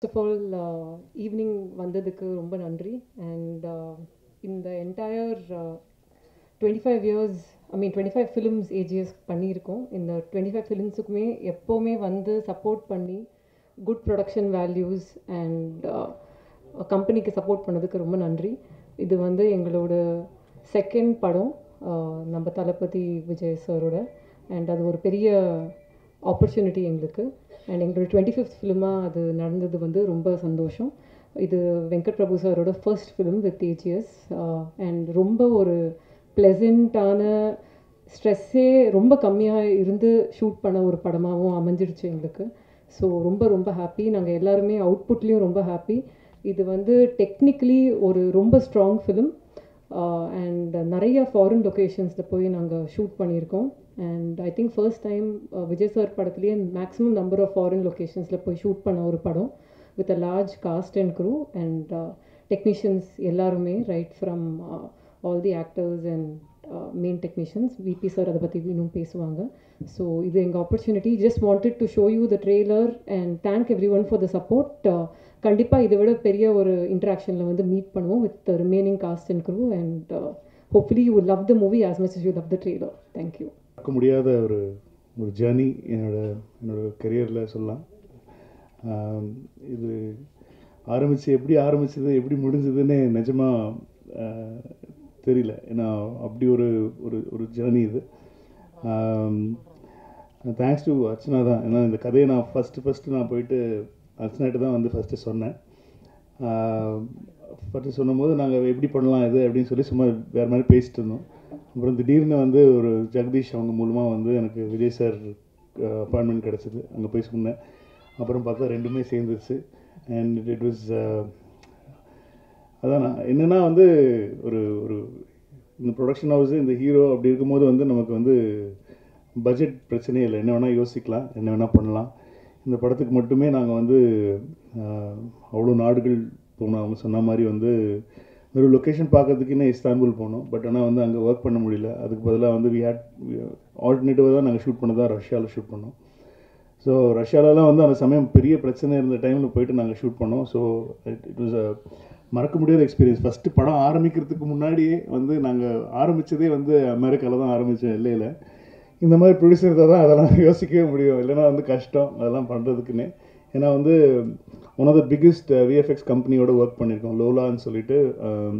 First of all evening வந்ததுக்கு ரொம்ப நன்றி. அண்ட் இந்த entire twenty five years I mean twenty five films AGS பண்ணியிருக்கோம். இந்த டுவெண்ட்டி ஃபைவ் ஃபிலிம்ஸுக்குமே எப்போவுமே வந்து சப்போர்ட் பண்ணி குட் ப்ரொடக்ஷன் வேல்யூஸ் அண்ட் கம்பெனிக்கு சப்போர்ட் பண்ணதுக்கு ரொம்ப நன்றி. இது வந்து எங்களோட செகண்ட் படம் uh, நம்ம தளபதி விஜய் சாரோட அண்ட் அது ஒரு பெரிய ஆப்பர்ச்சுனிட்டி எங்களுக்கு. அண்ட் எங்களோட டுவெண்ட்டி ஃபிஃப்த் ஃபிலிமாக அது நடந்தது வந்து ரொம்ப சந்தோஷம். இது வெங்கட் பிரபு சாரோட first film with AGS and ரொம்ப ஒரு ப்ளசண்ட்டான ஸ்ட்ரெஸ்ஸே ரொம்ப கம்மியாக இருந்து ஷூட் பண்ண ஒரு படமாகவும் அமைஞ்சிடுச்சு எங்களுக்கு. ஸோ ரொம்ப ரொம்ப ஹாப்பி நாங்கள் எல்லாருமே அவுட்புட்லேயும் ரொம்ப ஹாப்பி இது வந்து டெக்னிக்கலி ஒரு ரொம்ப ஸ்ட்ராங் ஃபிலிம் அண்ட் நிறைய ஃபாரின் லொக்கேஷன்ஸில் போய் நாங்கள் ஷூட் பண்ணியிருக்கோம். And I think first time Vijay sir படத்துலேயே மேக்ஸிமம் நம்பர் ஆஃப் ஃபாரின் லொக்கேஷன்ஸில் போய் ஷூட் பண்ண ஒரு படம். With a large cast and crew and technicians எல்லாருமே right from all the actors and main technicians VP sir அதை பற்றி இன்னும் பேசுவாங்க. ஸோ இது எங்கள் opportunity just wanted to show you the trailer and thank everyone for the support கண்டிப்பாக இதை விட பெரிய ஒரு இன்ட்ராக்ஷனில் வந்து மீட் பண்ணுவோம் with remaining cast and crew and hopefully you love the movie as much you love the trailer thank you மறக்க முடியாத ஒரு ஒரு ஜேர்னி என்னோட என்னோட கெரியரில் சொல்லலாம். இது ஆரம்பித்து எப்படி ஆரம்பிச்சது எப்படி முடிஞ்சதுன்னு நிஜமாக தெரியல. ஏன்னா அப்படி ஒரு ஒரு ஒரு ஜேர்னி இது. தேங்க்ஸ் டு அர்ச்சனா தான். ஏன்னா இந்த கதையை நான் ஃபஸ்ட்டு ஃபஸ்ட்டு நான் போயிட்டு அர்ச்சனாகிட்ட தான் வந்து ஃபஸ்ட்டு சொன்னேன். ஃபஸ்ட்டு சொன்னபோது நாங்கள் எப்படி பண்ணலாம் இது அப்படின்னு சொல்லி சும்மா வேறு மாதிரி பேசிட்டு இருந்தோம். அப்புறம் திடீர்னு வந்து ஒரு ஜெகதீஷ் அவங்க மூலமாக வந்து எனக்கு விஜய் சார் அப்பாயின்மெண்ட் கிடச்சிது. அங்கே போய் சொன்னேன். அப்புறம் பார்த்தா ரெண்டுமே சேர்ந்துருச்சு. அண்ட் இட் வாஸ் அதான் என்னென்னா வந்து ஒரு ஒரு இந்த ப்ரொடக்ஷன் ஹவுஸு இந்த ஹீரோ அப்படி இருக்கும்போது வந்து நமக்கு வந்து பட்ஜெட் பிரச்சனையே இல்லை. என்ன வேணால் யோசிக்கலாம் என்ன வேணால் பண்ணலாம். இந்த படத்துக்கு மட்டுமே நாங்கள் வந்து அவ்வளோ நாடுகள் போனோம் அவங்க சொன்ன மாதிரி வந்து ஒரு லொக்கேஷன் பார்க்கறதுக்குன்னு இஸ்தான்புல் போனோம். பட் ஆனால் வந்து அங்கே ஒர்க் பண்ண முடியல. அதுக்கு பதிலாக வந்து வி ஹேட் ஆல்டர்னேட்டிவாக தான் நாங்கள் ஷூட் பண்ணதாக ரஷ்யாவில் ஷூட் பண்ணோம். ஸோ ரஷ்யாலலாம் வந்து அந்த சமயம் பெரிய பிரச்சனை இருந்த டைமில் போயிட்டு நாங்கள் ஷூட் பண்ணோம். ஸோ இட் வாஸ் அ மறக்க முடியாத எக்ஸ்பீரியன்ஸ் ஃபஸ்ட்டு படம் ஆரம்பிக்கிறதுக்கு முன்னாடியே வந்து நாங்கள் ஆரம்பித்ததே வந்து அமெரிக்காவில் தான் ஆரம்பித்தோம் எல்லையில். இந்த மாதிரி ப்ரொடியூசர் தான் அதெல்லாம் யோசிக்கவே முடியும். இல்லைன்னா வந்து கஷ்டம். அதெல்லாம் பண்ணுறதுக்குன்னு ஏன்னா வந்து one of the biggest VFX கம்பெனியோட ஒர்க் பண்ணியிருக்கோம். லோலான்னு சொல்லிட்டு um,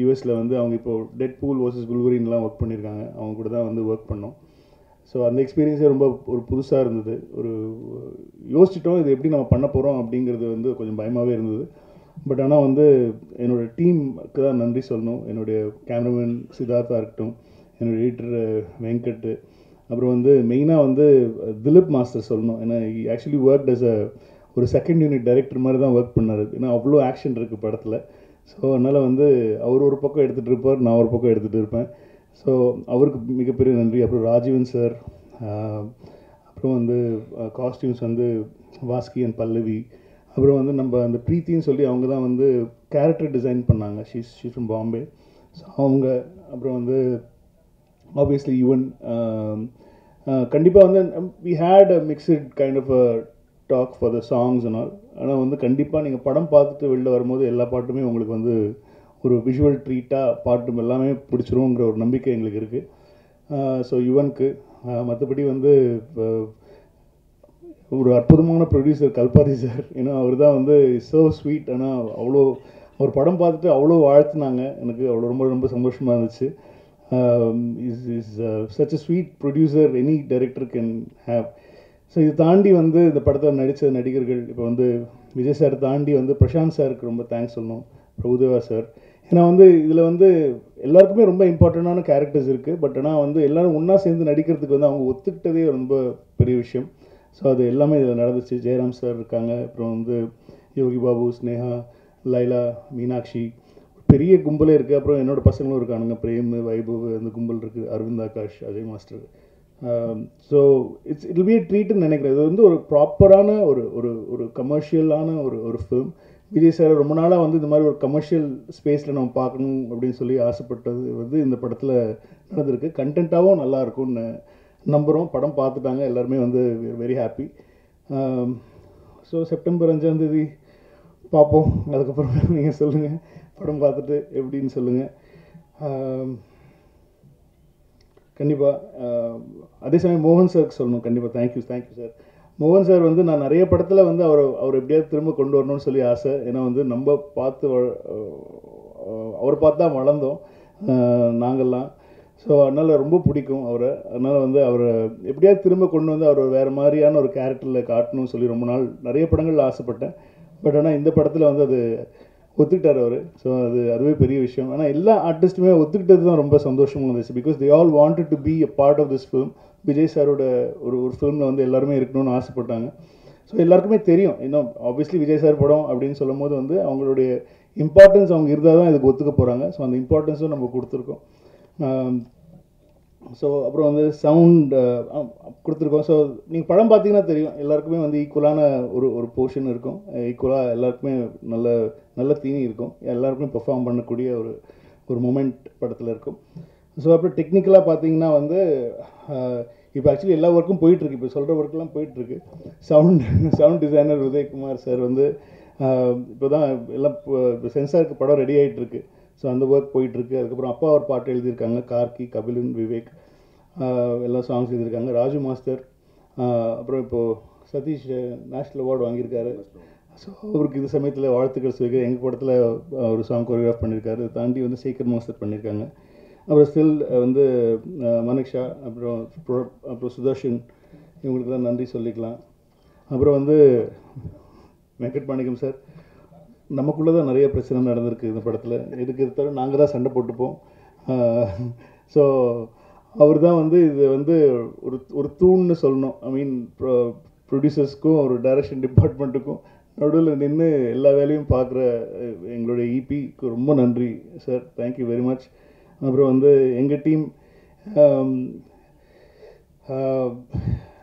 யூஎஸில் வந்து அவங்க இப்போ டெட் பூல் வர்சஸ் குல்வரின்லாம் ஒர்க் பண்ணியிருக்காங்க. அவங்க கூட தான் வந்து ஒர்க் பண்ணோம். ஸோ அந்த எக்ஸ்பீரியன்ஸே ரொம்ப ஒரு புதுசாக இருந்தது. ஒரு யோசிச்சிட்டோம் இது எப்படி நம்ம பண்ண போகிறோம் அப்படிங்கிறது வந்து கொஞ்சம் பயமாகவே இருந்தது. பட் ஆனால் வந்து என்னோடய டீமுக்கு தான் நன்றி சொல்லணும். என்னுடைய கேமராமேன் சித்தார்த்தா இருக்கட்டும் என்னுடைய எடிட்டர் uh, வெங்கட்டு அப்புறம் வந்து மெயினாக வந்து திலீப் மாஸ்டர் சொல்லணும். ஏன்னா ஆக்சுவலி ஒர்க் அஸ் அ ஒரு செகண்ட் யூனிட் டைரக்டர் மாதிரி தான் ஒர்க் பண்ணார். ஏன்னா அவ்வளோ ஆக்ஷன் இருக்குது படத்தில். ஸோ அதனால் வந்து அவர் ஒரு பக்கம் எடுத்துகிட்டு இருப்பார் நான் ஒரு பக்கம் எடுத்துகிட்டு இருப்பேன். ஸோ அவருக்கு மிகப்பெரிய நன்றி. அப்புறம் ராஜீவன் சார் அப்புறம் வந்து காஸ்டியூம்ஸ் வந்து வாஸ்கி அண்ட் பல்லவி. அப்புறம் வந்து நம்ம அந்த ப்ரீத்தின்னு சொல்லி அவங்க தான் வந்து கேரக்டர் டிசைன் பண்ணாங்க. She's she's from Bombay so அவங்க அப்புறம் வந்து ஆப்வியஸ்லி ஈவன் கண்டிப்பாக வந்து we had a mixed kind of a talk for the songs and all ஆனால் வந்து கண்டிப்பாக நீங்கள் படம் பார்த்துட்டு வெளில வரும்போது எல்லா பாட்டுமே உங்களுக்கு வந்து ஒரு விஷுவல் ட்ரீட்டாக பாட்டும் எல்லாமே பிடிச்சிருங்கிற ஒரு நம்பிக்கை எங்களுக்கு இருக்குது ஸோ யுவனுக்கு மற்றபடி வந்து இப்போ ஒரு அற்புதமான ப்ரொடியூசர் கல்பாதி சார் ஏன்னா அவர் தான் வந்து ஸோ ஸ்வீட் ஆனால் அவ்வளோ அவர் படம் பார்த்துட்டு அவ்வளோ வாழ்த்துனாங்க. எனக்கு அவ்வளோ ரொம்ப ரொம்ப சந்தோஷமாக இருந்துச்சு. Is is such a sweet producer any director can have so இது தாண்டி வந்து இந்த படத்தில் நடித்த நடிகர்கள் இப்போ வந்து விஜய் சார் தாண்டி வந்து பிரசாந்த் சாருக்கு ரொம்ப தேங்க்ஸ் சொல்லணும். பிரபுதேவா சார். ஏன்னா வந்து இதில் வந்து எல்லாருக்குமே ரொம்ப இம்பார்ட்டண்டான கேரக்டர்ஸ் இருக்குது பட் ஆனால் வந்து எல்லோரும் ஒன்றா சேர்ந்து நடிக்கிறதுக்கு வந்து அவங்க ஒத்துக்கிட்டதே ரொம்ப பெரிய விஷயம். ஸோ அது எல்லாமே இதில் நடந்துச்சு. ஜெயராம் சார் இருக்காங்க. அப்புறம் வந்து யோகி பாபு ஸ்னேகா லைலா மீனாட்சி பெரிய கும்பலே இருக்குது அப்புறம் என்னோட பசங்களும் இருக்கானுங்க. பிரேம் வைபவ் அந்த கும்பல் இருக்குது Aravind Akash Ajay master. So it's it be ட்ரீட்னு நினைக்கிறேன். இது வந்து ஒரு ப்ராப்பரான ஒரு ஒரு ஒரு கமர்ஷியலான ஒரு ஒரு ஃபிலிம் விஜய் சார் ரொம்ப நாளாக வந்து இந்த மாதிரி ஒரு கமர்ஷியல் ஸ்பேஸில் நம்ம பார்க்கணும் அப்படின்னு சொல்லி ஆசைப்பட்டது வந்து இந்த படத்தில் நடந்திருக்கு. கண்டென்ட்டாகவும் நல்லா இருக்கும்னு நம்புகிறோம் படம் பார்த்துட்டாங்க. எல்லாருமே வந்து வெரி ஹாப்பி ஸோ செப்டம்பர் அஞ்சாந்தேதி பார்ப்போம். அதுக்கப்புறம் நீங்கள் சொல்லுங்கள் படம் பார்த்துட்டு எப்படின்னு சொல்லுங்கள் கண்டிப்பாக அதே சமயம் மோகன் சாருக்கு சொல்லணும். கண்டிப்பாக thank you thank you sir மோகன் சார் வந்து நான் நிறைய படத்தில் வந்து அவர் அவர் எப்படியாவது திரும்ப கொண்டு வரணும்னு சொல்லி ஆசை. ஏன்னா வந்து நம்ம பார்த்து வ- அவரை பார்த்து தான் வளர்ந்தோம் நாங்கள்லாம். நாங்கெல்லாம் ஸோ அதனால் ரொம்ப பிடிக்கும் அவரை. அதனால் வந்து அவரை எப்படியாவது திரும்ப கொண்டு வந்து அவர் வேறு மாதிரியான ஒரு கேரக்டரில் காட்டணும்னு சொல்லி ரொம்ப நாள் நிறைய படங்கள் ஆசைப்பட்டேன். பட் ஆனால் இந்த படத்தில் வந்து அது ஒத்துக்கிட்டார் அவர். ஸோ அது அதுவே பெரிய விஷயம். ஆனால் எல்லா ஆர்டிஸ்ட்டுமே ஒத்துக்கிட்டது தான் ரொம்ப சந்தோஷமாக இருந்துச்சு. Because they all wanted to be a part of this film Vijay சாரோட ஒரு ஒரு ஃபிலிமில் வந்து எல்லாருமே இருக்கணும்னு ஆசைப்பட்டாங்க. ஸோ எல்லாருக்குமே தெரியும். இன்னும் ஆப்வியஸ்லி விஜய் சார் படம் அப்படின்னு சொல்லும் போது வந்து அவங்களுடைய இம்பார்ட்டன்ஸ் அவங்க இருந்தால் தான் இதுக்கு ஒத்துக்க போகிறாங்க ஸோ அந்த இம்பார்ட்டன்ஸும் நம்ம கொடுத்துருக்கோம். ஸோ அப்புறம் வந்து சவுண்ட் uh, கொடுத்துருக்கோம். ஸோ நீங்கள் படம் பார்த்தீங்கன்னா தெரியும். எல்லாருக்குமே வந்து ஈக்குவலான ஒரு ஒரு போர்ஷன் இருக்கும். ஈக்குவலாக எல்லாருக்குமே நல்ல நல்ல தீனி இருக்கும். எல்லாருக்குமே பெர்ஃபார்ம் பண்ணக்கூடிய ஒரு ஒரு மூமெண்ட் படத்தில் இருக்கும். ஸோ அப்புறம் டெக்னிக்கலாக பார்த்தீங்கன்னா வந்து uh, இப்போ ஆக்சுவலி எல்லா ஒர்க்கும் போயிட்டுருக்கு. இப்போ சொல்கிற ஒர்க்கெலாம் போயிட்டுருக்கு. Sound sound designer Udayakumar sir வந்து uh, இப்போ தான் எல்லாம் இப்போ சென்சாருக்கு படம் ரெடி ஆகிட்டுருக்கு ஸோ அந்த ஒர்க் போயிட்டுருக்கு. அதுக்கப்புறம் அப்பா ஒரு பாட்டு எழுதியிருக்காங்க கார்கி கபிலன் விவேக். எல்லா சாங்ஸ் எழுதியிருக்காங்க. ராஜு மாஸ்டர் அப்புறம் இப்போது சதீஷ் நேஷ்னல் அவார்டு வாங்கியிருக்காரு. ஸோ அவருக்கு இந்த சமயத்தில் வாழ்த்துக்கள் சொல்லியிருக்காரு. எங்கள் படத்தில் ஒரு சாங் கொரியோகிராஃப் பண்ணியிருக்காரு. தாண்டி வந்து சேகர் மாஸ்டர் பண்ணியிருக்காங்க. அப்புறம் ஸ்டில் வந்து மனிஷா அப்புறம் அப்புறம் சுதர்ஷன் இவங்களுக்கு தான் நன்றி சொல்லிக்கலாம். அப்புறம் வந்து வெங்கட் மாணிக்கம் சார். நமக்குள்ளே தான் நிறைய பிரச்சனை நடந்திருக்கு இந்த படத்தில். எதுக்கு எடுத்தாலும் நாங்கள் தான் சண்டை போட்டுப்போம். ஸோ அவர் தான் வந்து இது வந்து ஒரு ஒரு தூண்னு சொல்லணும். ஐ மீன் ப்ரொடியூசர்ஸ்க்கும் ஒரு டைரக்ஷன் டிபார்ட்மெண்ட்டுக்கும் நடுவில் நின்று எல்லா வேலையும் பார்க்குற எங்களுடைய e இபிக்கு ரொம்ப நன்றி சார் தேங்க்யூ வெரி மச் அப்புறம் வந்து எங்கள் டீம்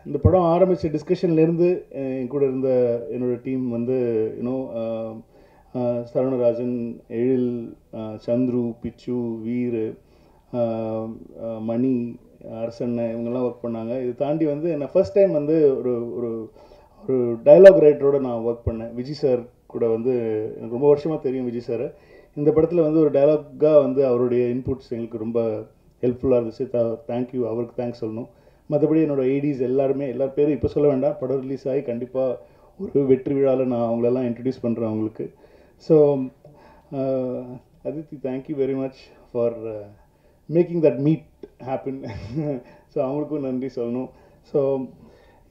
இந்த படம் ஆரம்பித்த டிஸ்கஷன்லேருந்து என் கூட இருந்த என்னோட டீம் வந்து யூனோ சரவணராஜன் எழில் சந்துரு பிச்சு வீர் மணி அரசண்ணன் இவங்கெல்லாம் ஒர்க் பண்ணாங்க. இது தாண்டி வந்து நான் ஃபஸ்ட் டைம் வந்து ஒரு ஒரு ஒரு டயலாக் ரைட்டரோட நான் ஒர்க் பண்ணேன். விஜய் சார் கூட வந்து எனக்கு ரொம்ப வருஷமாக தெரியும் விஜய் சாரை இந்த படத்தில் வந்து ஒரு டைலாக்காக வந்து அவருடைய இன்புட்ஸ் எங்களுக்கு ரொம்ப ஹெல்ப்ஃபுல்லாக இருந்துச்சு. த தேங்க்யூ அவருக்கு தேங்க்ஸ் சொல்லணும். மற்றபடி என்னோடய ஐடிஸ் எல்லாருமே எல்லா பேரும் இப்போ சொல்ல வேண்டாம். படம் ரிலீஸ் ஆகி கண்டிப்பாக ஒரு வெற்றி விழாவில் நான் அவங்களெல்லாம் இன்ட்ரடியூஸ் பண்ணுறேன் அவங்களுக்கு. So Aditi thank you very much for making that meet happen so அவங்களுக்கும் நன்றி சொல்லணும். ஸோ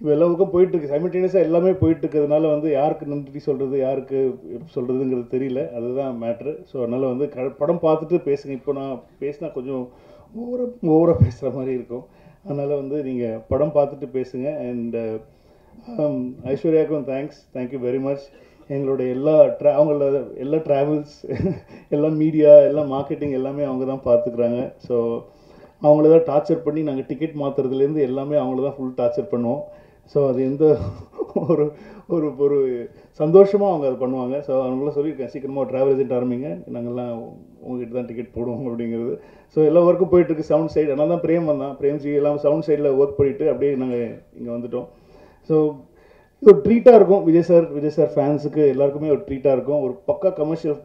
இப்போ எல்லா போயிட்டுருக்கு. சைமில்டேனியஸாக எல்லாமே போயிட்டு இருக்கிறதுனால வந்து யாருக்கு நன்றி சொல்கிறது யாருக்கு சொல்கிறதுங்கிறது தெரியல. அதுதான் மேட்ரு ஸோ அதனால் வந்து க படம் பார்த்துட்டு பேசுங்க. இப்போ நான் பேசினா கொஞ்சம் ஓவராக ஓவராக பேசுகிற மாதிரி இருக்கும். அதனால் வந்து நீங்கள் படம் பார்த்துட்டு பேசுங்க. And um, ஐஸ்வர்யாவுக்கும் thanks thank you very much எங்களோட எல்லா ட்ரா அவங்களோட எல்லா ட்ராவல்ஸ் எல்லா மீடியா எல்லாம் மார்க்கெட்டிங் எல்லாமே அவங்க தான் பார்த்துக்குறாங்க. ஸோ அவங்கள தான் டார்ச்சர் பண்ணி நாங்கள் டிக்கெட் மாற்றுறதுலேருந்து எல்லாமே அவங்கள தான் ஃபுல் டார்ச்சர் பண்ணுவோம். ஸோ அது எந்த ஒரு ஒரு ஒரு சந்தோஷமாக அவங்க அதை பண்ணுவாங்க. ஸோ அவங்களாம் சொல்லியிருக்கேன் சீக்கிரமாக ட்ராவல் ஏஜென்ட் ஆரம்பிங்க. நாங்கள்லாம் உங்ககிட்ட தான் டிக்கெட் போடுவோம் அப்படிங்கிறது. ஸோ எல்லா ஒர்க்கும் போயிட்டுருக்கு சவுண்ட் சைடு ஆனால் தான் பிரேம் வந்தான். பிரேம்ஜி எல்லாம் சவுண்ட் சைடில் ஒர்க் பண்ணிவிட்டு அப்படியே நாங்கள் இங்கே வந்துட்டோம். ஸோ இது ஒரு ட்ரீட்டாக இருக்கும். விஜய் சார் விஜய் சார் ஃபேன்ஸுக்கு எல்லாருக்குமே ஒரு ட்ரீட்டாக இருக்கும். ஒரு பக்கா கமர்ஷியல்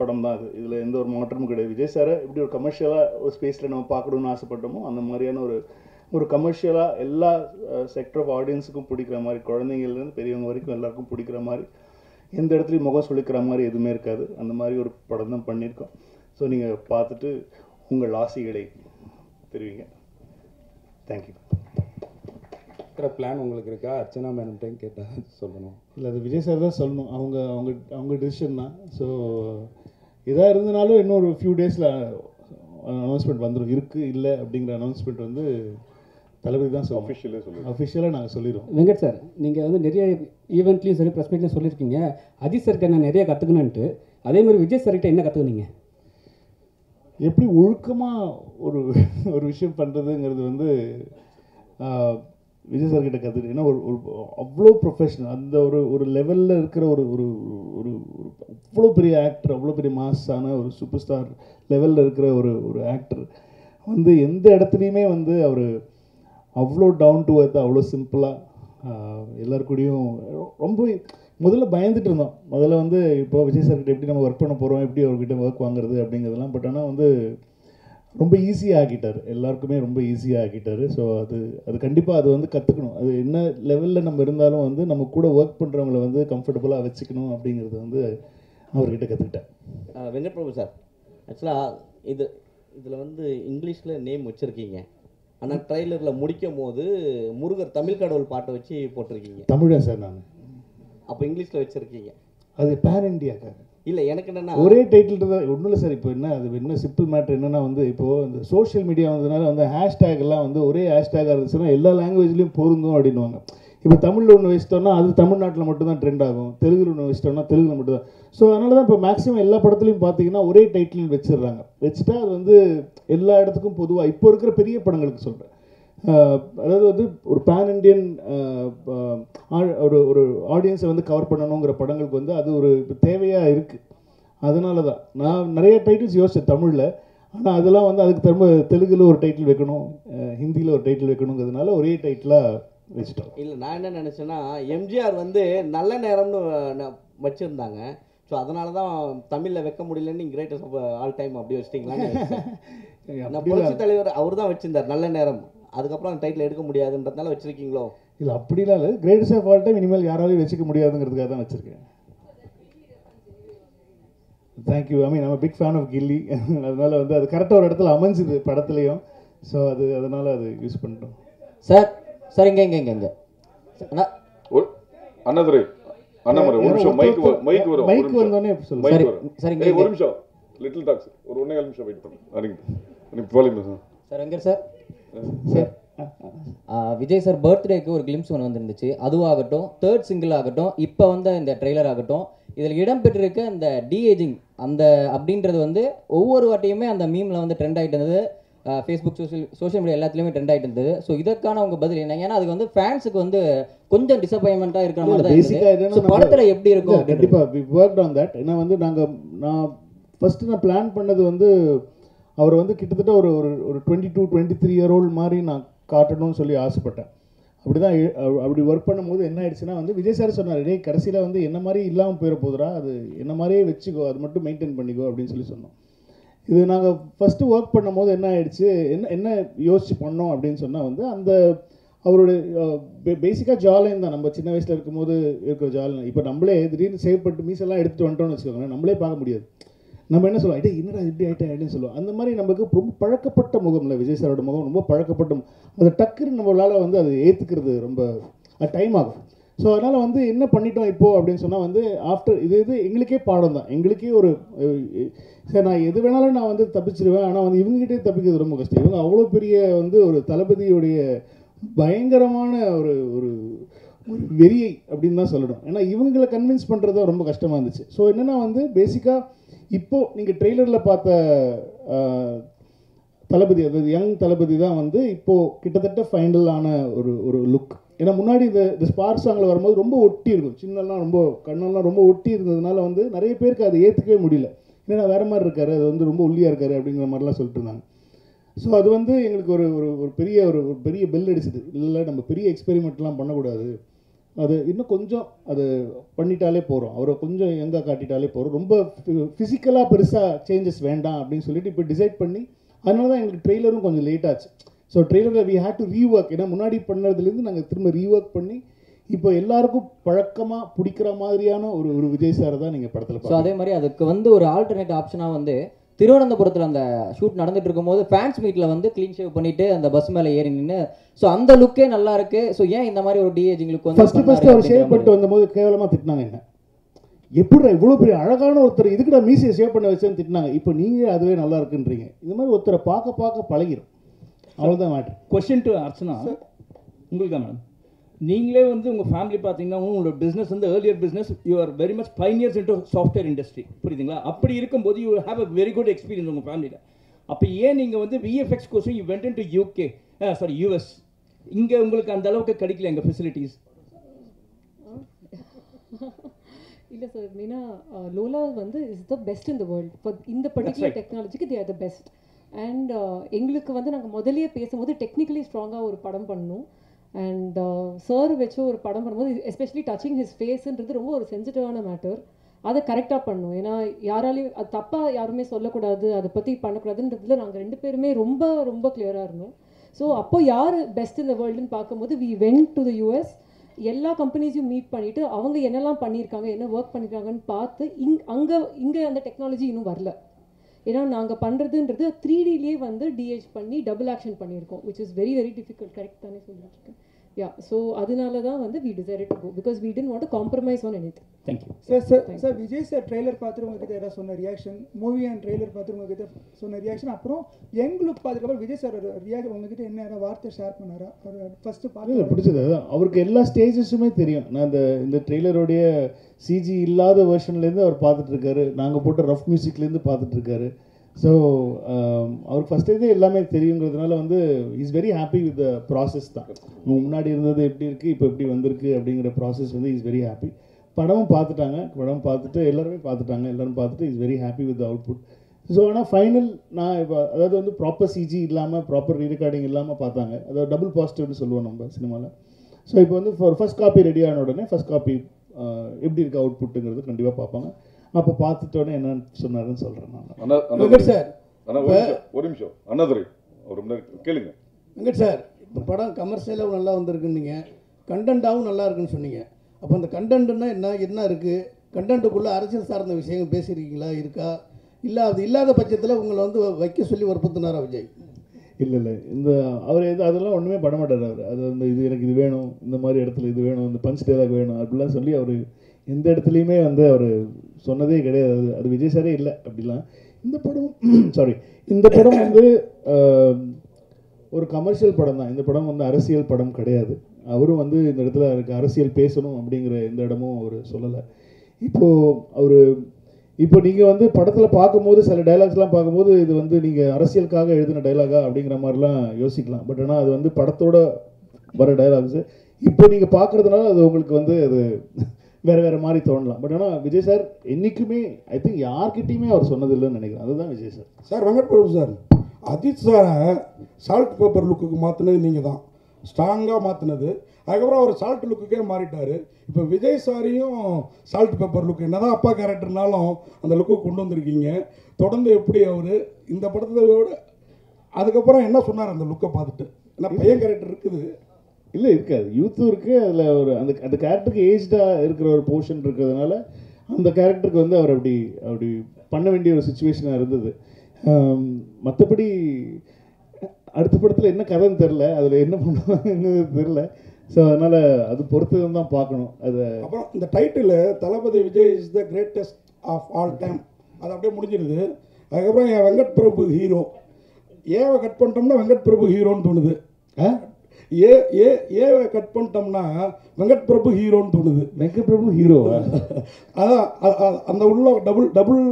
படம் தான் அது. இதில் எந்த ஒரு மாற்றமும் கிடையாது. விஜய் சாரை இப்படி ஒரு கமர்ஷியலாக ஒரு ஸ்பேஸில் நம்ம பார்க்கணும்னு ஆசைப்பட்டோமோ அந்த மாதிரியான ஒரு ஒரு கமர்ஷியலாக எல்லா செக்டர் ஆஃப் ஆடியன்ஸுக்கும் பிடிக்கிற மாதிரி குழந்தைங்கள்லேருந்து பெரியவங்க வரைக்கும் எல்லாருக்கும் பிடிக்கிற மாதிரி எந்த இடத்துலையும் முகம் சொல்லிக்கிற மாதிரி எதுவுமே இருக்காது. அந்த மாதிரி ஒரு படம் தான் பண்ணியிருக்கோம். ஸோ நீங்கள் பார்த்துட்டு உங்கள் ஆசைகளை தெரிவிங்க. தேங்க்யூ இருக்கிற பிளான் உங்களுக்கு இருக்கா? அர்ச்சனா மேடம்கிட்டையும் கேட்டால் சொல்லணும். இல்லை அது விஜய் சார் தான் சொல்லணும். அவங்க அவங்க அவங்க டிசிஷன் தான். ஸோ இதாக இருந்தனாலும் இன்னும் ஒரு ஃபியூ டேஸில் அனௌன்ஸ்மெண்ட் வந்துடும் இருக்குது இல்லை அப்படிங்கிற அனௌன்ஸ்மெண்ட் வந்து தளபதி தான் சொல்லுவோம் அஃபிஷியலே சொல்லு அஃபிஷியலாக நாங்கள் சொல்லிடுவோம் வெங்கட் சார் நீங்கள் வந்து நிறைய ஈவெண்ட்லையும் சரி ப்ரெஸ் மீட்லையும் சொல்லியிருக்கீங்க. அஜித் சார்கிட்ட நான் நிறைய கற்றுக்கணுன்ட்டு அதே மாதிரி விஜய் சார்கிட்ட என்ன கற்றுக்குனீங்க எப்படி ஒழுக்கமாக ஒரு ஒரு விஷயம் பண்ணுறதுங்கிறது வந்து விஜய் சார் கிட்ட கற்றுக்கிட்டீங்கன்னா ஒரு ஒரு அவ்வளோ ப்ரொஃபஷனல் அந்த ஒரு ஒரு லெவலில் இருக்கிற ஒரு ஒரு ஒரு ஒரு அவ்வளோ பெரிய ஆக்டர் அவ்வளோ பெரிய மாஸான ஒரு சூப்பர் ஸ்டார் லெவலில் இருக்கிற ஒரு ஒரு ஆக்டர் வந்து எந்த இடத்துலையுமே வந்து அவர் அவ்வளோ டவுன் டு earth அவ்வளோ சிம்பிளாக எல்லாருக்கூடையும் ரொம்ப முதல்ல பயந்துட்டு இருந்தோம். முதல்ல வந்து இப்போ விஜய் சார்கிட்ட எப்படி நம்ம ஒர்க் பண்ண போகிறோம் எப்படி அவர்கிட்ட ஒர்க் வாங்குறது அப்படிங்கிறதுலாம் பட் ஆனால் வந்து ரொம்ப ஈஸியாக ஆக்கிட்டார் எல்லாருக்குமே ரொம்ப ஈஸியாக ஆக்கிட்டார் ஸோ அது அது கண்டிப்பாக அது வந்து கற்றுக்கணும் அது என்ன லெவலில் நம்ம இருந்தாலும் வந்து நம்ம கூட ஒர்க் பண்ணுறவங்கள வந்து கம்ஃபர்டபுளாக வச்சுக்கணும் அப்படிங்கிறது வந்து அவர்கிட்ட கற்றுக்கிட்டேன் அஹ் வெங்கட் பிரபு சார் ஆக்சுவலாக இது இதில் வந்து இங்கிலீஷில் நேம் வச்சுருக்கீங்க. ஆனால் ட்ரைலரில் முடிக்கும் போது முருகர் தமிழ் கடவுள் பாட்டை வச்சு போட்டிருக்கீங்க. தமிழன் சார் நான். அப்போ இங்கிலீஷில் வச்சுருக்கீங்க. அது பேன் இண்டியாக்காக இல்லை எனக்கு என்னென்னா ஒரே டைட்டில் தான். ஒன்றும் இல்லை சார் இப்போ என்ன அது என்ன சிம்பிள் மேட்ரு என்னென்னா வந்து இப்போது இந்த சோஷியல் மீடியா வந்ததுனால வந்து ஹேஷ்டேக் எல்லாம் வந்து ஒரே ஹேஷ்டேக்காக இருந்துச்சுன்னா எல்லா லாங்குவேஜ்லேயும் பொருந்தும் அப்படின்னுவாங்க. இப்போ தமிழில் ஒன்று வச்சிட்டோம்னா அது தமிழ்நாட்டில் மட்டும்தான் ட்ரெண்ட் ஆகும். தெலுங்கில் ஒன்று வச்சிட்டோம்னா தெலுங்கில் மட்டும்தான். ஸோ அதனால தான் இப்போ மேக்ஸிமம் எல்லா படத்துலையும் பார்த்தீங்கன்னா ஒரே டைட்டில் வச்சிடுறாங்க. வச்சுட்டா அது வந்து எல்லா இடத்துக்கும் பொதுவாக இப்போ இருக்கிற பெரிய படங்களுக்கு சொல்கிறேன் அதாவது வந்து ஒரு பேன் இண்டியன் ஒரு ஒரு ஆடியன்ஸை வந்து கவர் பண்ணணுங்கிற படங்களுக்கு வந்து அது ஒரு தேவையாக இருக்குது அதனால தான் நான் நிறைய டைட்டில்ஸ் யோசிச்சேன் தமிழில். ஆனால் அதெல்லாம் வந்து அதுக்கு திரும்ப தெலுங்குல ஒரு டைட்டில் வைக்கணும் ஹிந்தியில் ஒரு டைட்டில் வைக்கணுங்கிறதுனால ஒரே டைட்டிலாக வச்சுட்டோம். இல்லை நான் என்ன நினச்சேன்னா எம்ஜிஆர் வந்து நல்ல நேரம்னு வச்சிருந்தாங்க. ஸோ அதனால தான் தமிழில் வைக்க முடியலன்னு கிரேட்டஸ்ட் ஆல் டைம் அப்படி புரட்சி தலைவர் அவர் தான் வச்சிருந்தார் நல்ல நேரம். அதுக்கப்புறம் அந்த டைட்டில் எடுக்க முடியாதுன்றதுனால வச்சிருக்கீங்களோ? இல்லை அப்படிலாம் இல்லை. கிரேட்டஸ்ட் ஆஃப் ஆல் டைம் இனிமேல் யாராலையும் வச்சுக்க முடியாதுங்கிறதுக்காக தான் வச்சுருக்கேன். தேங்க்யூ ஐ மீன் நம்ம பிக் ஃபேன் ஆஃப் கில்லி அதனால வந்து அது கரெக்டாக ஒரு இடத்துல அமைஞ்சுது படத்துலையும். ஸோ அது அதனால அது யூஸ் பண்ணிட்டோம் சார் சார் இங்கே இங்கே இங்கே இங்கே. அண்ணா. ஒரு அண்ணாதுரை அண்ணாமரை ஒரு நிமிஷம் மைக் மைக் வரும் ஒரு மைக். வந்தோடனே சொல்லுங்க. மைக் சரி, வரும். சரி, இங்க ஒரு. நிமிஷம். லிட்டில் டாக்ஸ் ஒரு ஒன்றே நிமிஷம் வெயிட் பண்ணு. அறிங்க நீ போலிங்க sir sir Venkat sir sir. Vijay sir பர்த்டேக்கு ஒரு கிளிம்ஸ் ஒன்று வந்துருந்துச்சு. அதுவாகட்டும் தேர்ட் சிங்கிள் ஆகட்டும் இப்போ வந்த இந்த ட்ரெய்லர் ஆகட்டும் இதில் இடம்பெற்றிருக்க இந்த டிஏஜிங் அந்த அப்படின்றது வந்து ஒவ்வொரு வாட்டியுமே அந்த மீமில் வந்து ட்ரெண்ட் ஆகிட்டு இருந்தது. ஃபேஸ்புக் சோஷியல் சோஷியல் மீடியா எல்லாத்துலேயுமே ட்ரெண்ட் ஆகிட்டு இருந்தது. ஸோ இதற்கான உங்கள் பதில் என்ன? ஏன்னா அதுக்கு வந்து ஃபேன்ஸுக்கு வந்து கொஞ்சம் டிசப்பாயின்மெண்ட்டாக இருக்கிற மாதிரி தான் படத்தில் எப்படி இருக்கும் இல்லை, கண்டிப்பா வி ஒர்க் ஆன் தட் ஏன்னா வந்து நாங்கள் நான் ஃபஸ்ட்டு நான் பிளான் பண்ணது வந்து அவர் வந்து கிட்டத்தட்ட ஒரு ஒரு ஒரு twenty two twenty three year old மாதிரி நான் காட்டணும்னு சொல்லி ஆசைப்பட்டேன். அப்படி தான் அப்படி ஒர்க் பண்ணும்போது என்ன ஆயிடுச்சுன்னா வந்து விஜய் சார் சொன்னார் டேய் கடைசியில் வந்து என்ன மாதிரி இல்லாமல் போயிட போதுரா அது என்ன மாதிரியே வச்சுக்கோ அது மட்டும் மெயின்டைன் பண்ணிக்கோ அப்படின்னு சொல்லி சொன்னோம். இது நாங்கள் ஃபஸ்ட்டு ஒர்க் பண்ணும்போது என்ன ஆயிடுச்சு என்ன என்ன யோசிச்சு பண்ணோம் அப்படின்னு சொன்னால் வந்து அந்த அவருடைய பேசிக்காக ஜாலைன் தான். நம்ம சின்ன வயசில் இருக்கும்போது இருக்கிற ஜாலைன் இப்போ நம்மளே திடீர்னு சேவ் பண்ணிட்டு மீசெல்லாம் எடுத்துகிட்டு வந்துட்டோம்னு வச்சுக்கோங்களேன் நம்மளே பார்க்க முடியாது. நம்ம என்ன சொல்லுவோம்? டேய் என்னடா இப்படி ஆகிட்டேன் அப்படின்னு சொல்லுவோம். அந்த மாதிரி நமக்கு ரொம்ப பழக்கப்பட்ட முகம் இல்லை. விஜய் சாரோட முகம் ரொம்ப பழக்கப்பட்ட அது டக்குன்னு நம்மளால் வந்து அது ஏற்றுக்கிறது ரொம்ப டைம் ஆகும். ஸோ அதனால் வந்து என்ன பண்ணிட்டோம் இப்போது அப்படின்னு சொன்னால் வந்து ஆஃப்டர் இது இது எங்களுக்கே பாடம் தான். எங்களுக்கே ஒரு சார் சரி நான் எது வேணாலும் நான் வந்து தப்பிச்சிருவேன். ஆனால் வந்து இவங்ககிட்டே தப்பிக்கிறது ரொம்ப கஷ்டம். இவங்க அவ்வளோ பெரிய வந்து ஒரு தளபதியுடைய பயங்கரமான ஒரு ஒரு ஒரு வெறியை அப்படின்னு தான் சொல்லணும். ஏன்னா இவங்களை கன்வின்ஸ் பண்ணுறது ரொம்ப கஷ்டமாக இருந்துச்சு. ஸோ என்னென்னா வந்து பேசிக்காக இப்போ நீங்கள் ட்ரெய்லரில் பார்த்த தளபதி அதாவது யங் தளபதி தான் வந்து இப்போது கிட்டத்தட்ட ஃபைனலான ஒரு ஒரு லுக் ஏன்னா முன்னாடி இந்த இந்த ஸ்பார்க் சாங்கில் வரும்போது ரொம்ப ஒட்டி இருக்கும். சின்னலாம் ரொம்ப கண்ணெல்லாம் ரொம்ப ஒட்டி இருந்ததுனால வந்து நிறைய பேருக்கு அதை ஏற்றுக்கவே முடியல. ஏன்னா வேறு மாதிரி இருக்காரு அது வந்து ரொம்ப ஒல்லியாக இருக்காரு அப்படிங்கிற மாதிரிலாம் சொல்லிட்டு இருந்தாங்க. ஸோ அது வந்து எங்களுக்கு ஒரு ஒரு ஒரு பெரிய ஒரு ஒரு பெரிய பெல் அடிச்சுது. இல்லை நம்ம பெரிய எக்ஸ்பெரிமெண்ட்லாம் பண்ணக்கூடாது. அது இன்னும் கொஞ்சம் அது பண்ணிட்டாலே போகிறோம் அவரை கொஞ்சம் எங்கே காட்டிட்டாலே போகிறோம் ரொம்ப ஃபிசிக்கலாக பெருசாக சேஞ்சஸ் வேண்டாம் அப்படின்னு சொல்லிட்டு இப்போ டிசைட் பண்ணி அதனால தான் எங்களுக்கு ட்ரெய்லரும் கொஞ்சம் லேட் ஆச்சு. ஸோ ட்ரெய்லரில் வி ஹேட் டு ரீஒர்க் ஏன்னா முன்னாடி பண்ணதுலேருந்து நாங்கள் திரும்ப ரீஒர்க் பண்ணி இப்போ எல்லாருக்கும் பழக்கமாக பிடிக்கிற மாதிரியான ஒரு ஒரு விஜய் சாரை தான் நீங்கள் படத்தில் ஸோ அதே மாதிரி அதுக்கு வந்து ஒரு ஆல்டர்னேட் ஆப்ஷனாக வந்து திருவனந்தபுரத்தில் அந்த ஷூட் நடந்துட்டு இருக்கும்போது ஃபேன்ஸ் மீட்டில் வந்து க்ளீன் ஷேவ் பண்ணிட்டு அந்த பஸ் மேலே ஏறி நின்று ஸோ அந்த லுக்கே நல்லா இருக்கு. ஸோ ஏன் இந்த மாதிரி ஒரு டிஏஜிங் லுக் வந்து ஃபர்ஸ்ட் ஃபர்ஸ்ட் அவர் ஷேவ் பண்ணிட்டு வந்தபோது கேவலமாக திட்டினாங்க என்ன? எப்படிடா இவ்வளோ பெரிய அழகான ஒருத்தர் இதுக்குடா மீசையை ஷேவ் பண்ண வச்சேன்னு திட்டினாங்க. இப்போ நீங்கள் அதுவே நல்லா இருக்குன்றீங்க. இது மாதிரி ஒருத்தரை பார்க்க பார்க்க பழகிரும். அவ்வளோதான் மேட்ரு கொஸ்டின் டு அர்ச்சனா. உங்களுக்கா மேடம் நீங்களே வந்து உங்கள் ஃபேமிலி பார்த்தீங்கன்னா உங்களோட பிஸ்னஸ் வந்து earlier business you are very much pioneers into software industry புரியுதுங்களா? அப்படி இருக்கும்போது you have a very good experience உங்கள் ஃபேமிலியில் அப்போ ஏன் நீங்கள் வந்து VFX கோர்ஸும் you went into UK sorry US இங்கே உங்களுக்கு அந்த அளவுக்கு கிடைக்கல எங்கள் ஃபெசிலிட்டிஸ் இல்லை சார் மீனா லோலா வந்து is the best in the world for இந்த particular. டெக்னாலஜிக்கு they are the best and எங்களுக்கு வந்து நாங்கள் முதல்லயே பேசும்போது டெக்னிக்கலி ஸ்ட்ராங்காக ஒரு படம் பண்ணணும். அண்ட் சார் வச்சு ஒரு படம் பண்ணும்போது எஸ்பெஷலி டச்சிங் ஹிஸ் ஃபேஸ்ன்றது ரொம்ப ஒரு சென்சிட்டிவான மேட்டர் அதை கரெக்டாக பண்ணும். ஏன்னா யாராலையும் அது தப்பாக யாருமே சொல்லக்கூடாது அதை பற்றி பண்ணக்கூடாதுன்றதுல நாங்கள் ரெண்டு பேருமே ரொம்ப ரொம்ப கிளியராக இருந்தோம். ஸோ அப்போ யார் பெஸ்ட் இந்த வேர்ல்டுன்னு பார்க்கும்போது we went to the US எல்லா கம்பெனிஸையும் மீட் பண்ணிவிட்டு அவங்க என்னெல்லாம் பண்ணியிருக்காங்க என்ன ஒர்க் பண்ணியிருக்காங்கன்னு பார்த்து இங் அங்கே இங்கே அந்த டெக்னாலஜி இன்னும் வரல. ஏன்னா நாங்கள் பண்ணுறதுன்றது த்ரீ டிலேயே வந்து டிஹெச் பண்ணி டபுள் ஆக்ஷன் பண்ணியிருக்கோம் which is very very difficult correct தானே சொல்லிட்டு இருக்கேன். யா ஸோ அதனால தான் வந்து we decide to go because we didn't want compromise on any thank you sir sir sir Vijay sir trailer பார்த்துட்டு உங்ககிட்ட ஏதாவது சொன்ன ரியாக்ஷன் மூவி அண்ட் ட்ரெய்லர் பார்த்துட்டு உங்ககிட்ட சொன்ன ரியாக்ஷன் அப்புறம் யங் லுக் பார்த்துக்கப்புறம் விஜய் சார் ரியாக்ட் உங்ககிட்ட என்ன ஏதாவது வார்த்தை ஷேர் பண்ணாரா? அவர் ஃபர்ஸ்ட் இல்லை பார்த்து பிடிச்சது அதான் அவருக்கு எல்லா ஸ்டேஜஸுமே தெரியும். நான் இந்த இந்த ட்ரெய்லருடைய சிஜி இல்லாத வெர்ஷன்லேருந்து அவர் பார்த்துட்டு இருக்காரு. நாங்கள் போட்ட ரஃப் மியூசிக்லேருந்து பார்த்துட்டு இருக்காரு. ஸோ um, அவருக்கு ஃபஸ்ட்டே எல்லாமே தெரியுங்கிறதுனால வந்து is very happy with the process தான். முன்னாடி இருந்தது எப்படி இருக்குது இப்போ எப்படி வந்திருக்கு அப்படிங்கிற ப்ராசஸ் வந்து இஸ் வெரி ஹாப்பி படமும் பார்த்துட்டாங்க. படம் பார்த்துட்டு எல்லாருமே பார்த்துட்டாங்க. எல்லாரும் பார்த்துட்டு is very happy with output so ஆனால் ஃபைனல் நான் இப்போ அதாவது வந்து ப்ராப்பர் சிஜி இல்லாமல் ப்ராப்பர் ரீரெக்கார்டிங் இல்லாமல் பார்த்தாங்க. அதாவது டபுள் பாசிட்டிவ்னு சொல்லுவோம் நம்ம சினிமாவில் ஸோ இப்போ வந்து ஃபார் ஃபர்ஸ்ட் காப்பி ரெடி ஆன உடனே ஃபர்ஸ்ட் காப்பி எப்படி இருக்கு அவுட்புட்டுங்கிறது கண்டிப்பாக பார்ப்பாங்க. அப்போ பார்த்துட்டோன்னே என்னன்னு சொன்னாருன்னு சொல்கிறேன் நான். வெங்கட் சார் ஒரு நிமிஷம் ஒரு நிமிஷம். அண்ணாதுரை ஒரு மணி நேரம் கேளுங்க. வெங்கட் சார் இப்போ படம் கமர்ஷியலாகவும் நல்லா வந்திருக்குன்னீங்க கண்டென்ட்டாகவும் நல்லா இருக்குன்னு சொன்னீங்க. அப்போ அந்த கண்டென்ட்னா என்ன என்ன இருக்குது கண்டென்ட்டுக்குள்ளே அரசியல் சார்ந்த விஷயங்கள் பேசியிருக்கீங்களா? இருக்கா? இல்லை அது இல்லாத பட்சத்தில் உங்களை வந்து வைக்க சொல்லி வற்புறுத்தினாரா விஜய்? இல்லை இல்லை. இந்த அவர் எது அதெல்லாம் ஒன்றுமே பண்ண மாட்டார் அவர். அது வந்து இது எனக்கு இது வேணும் இந்த மாதிரி இடத்துல இது வேணும் இந்த பஞ்ச் டைலாக் வேணும் அப்படிலாம் சொல்லி அவர் எந்த இடத்துலையுமே வந்து அவர் சொன்னதே கிடையாது. அது விஜய் சாரே இல்லை. அப்படிலாம். இந்த படம் சாரி இந்த படம் வந்து ஒரு கமர்ஷியல் படம் தான். இந்த படம் வந்து அரசியல் படம் கிடையாது. அவரும் வந்து இந்த இடத்துல எனக்கு அரசியல் பேசணும் அப்படிங்கிற எந்த இடமும் அவர் சொல்லலை. இப்போது அவர் இப்போ நீங்கள் வந்து படத்தில் பார்க்கும்போது சில டைலாக்ஸ்லாம் பார்க்கும்போது இது வந்து நீங்கள் அரசியலுக்காக எழுதின டைலாகா அப்படிங்கிற மாதிரிலாம் யோசிக்கலாம். பட் ஆனால் அது வந்து படத்தோட வர டைலாக்ஸு இப்போ நீங்கள் பார்க்குறதுனால அது உங்களுக்கு வந்து அது வேறு வேறு மாதிரி தோணலாம். பட் ஆனால் விஜய் சார் என்றைக்குமே ஐ திங்க் யார்கிட்டயுமே அவர் சொன்னதில்லைன்னு நினைக்கிறேன். அதுதான் Vijay sir sir Venkat Prabhu sir Ajith சாரை சால்ட் பேப்பர் லுக்குக்கு மாற்றினது நீங்கள் தான். ஸ்ட்ராங்காக மாற்றினது அதுக்கப்புறம் அவர் சால்ட் லுக்குக்கே மாறிட்டார். இப்போ விஜய் சாரையும் சால்ட் பேப்பர் லுக் என்ன தான் அப்பா கேரக்டர்னாலும் அந்த லுக்கு கொண்டு வந்திருக்கீங்க. தொடர்ந்து எப்படி அவர் இந்த படத்தை விட அதுக்கப்புறம் என்ன சொன்னார் அந்த லுக்கை பார்த்துட்டு? ஏன்னா பையன் கேரக்டர் இருக்குது. இல்லை இருக்காது. யூத்தும் இருக்குது அதில் ஒரு அந்த அந்த கேரக்டருக்கு ஏஜ்டாக இருக்கிற ஒரு போர்ஷன் இருக்கிறதுனால அந்த கேரக்டருக்கு வந்து அவர் அப்படி அப்படி பண்ண வேண்டிய ஒரு சுச்சுவேஷனாக இருந்தது. மற்றபடி அடுத்த படத்தில் என்ன கதைன்னு தெரில அதில் என்ன பண்ணுவாங்கன்னு தெரில ஸோ அதனால் அது பொறுத்து தான் பார்க்கணும். அதை அப்புறம் இந்த title Thalapathy Vijay is the greatest of all time அது அப்படியே முடிஞ்சிருது. அதுக்கப்புறம் என் வெங்கட் பிரபு ஹீரோ ஏவை கட் பண்ணிட்டோம்னா வெங்கட் பிரபு ஹீரோன்னு தோணுது. ஆ? ஏ ஏ ஏவை கட் பண்ணிட்டோம்னா வெங்கட் பிரபு ஹீரோன்னு தோணுது. வெங்கட் பிரபு ஹீரோவா அதான் அந்த உள்ள டபுள் டபுள்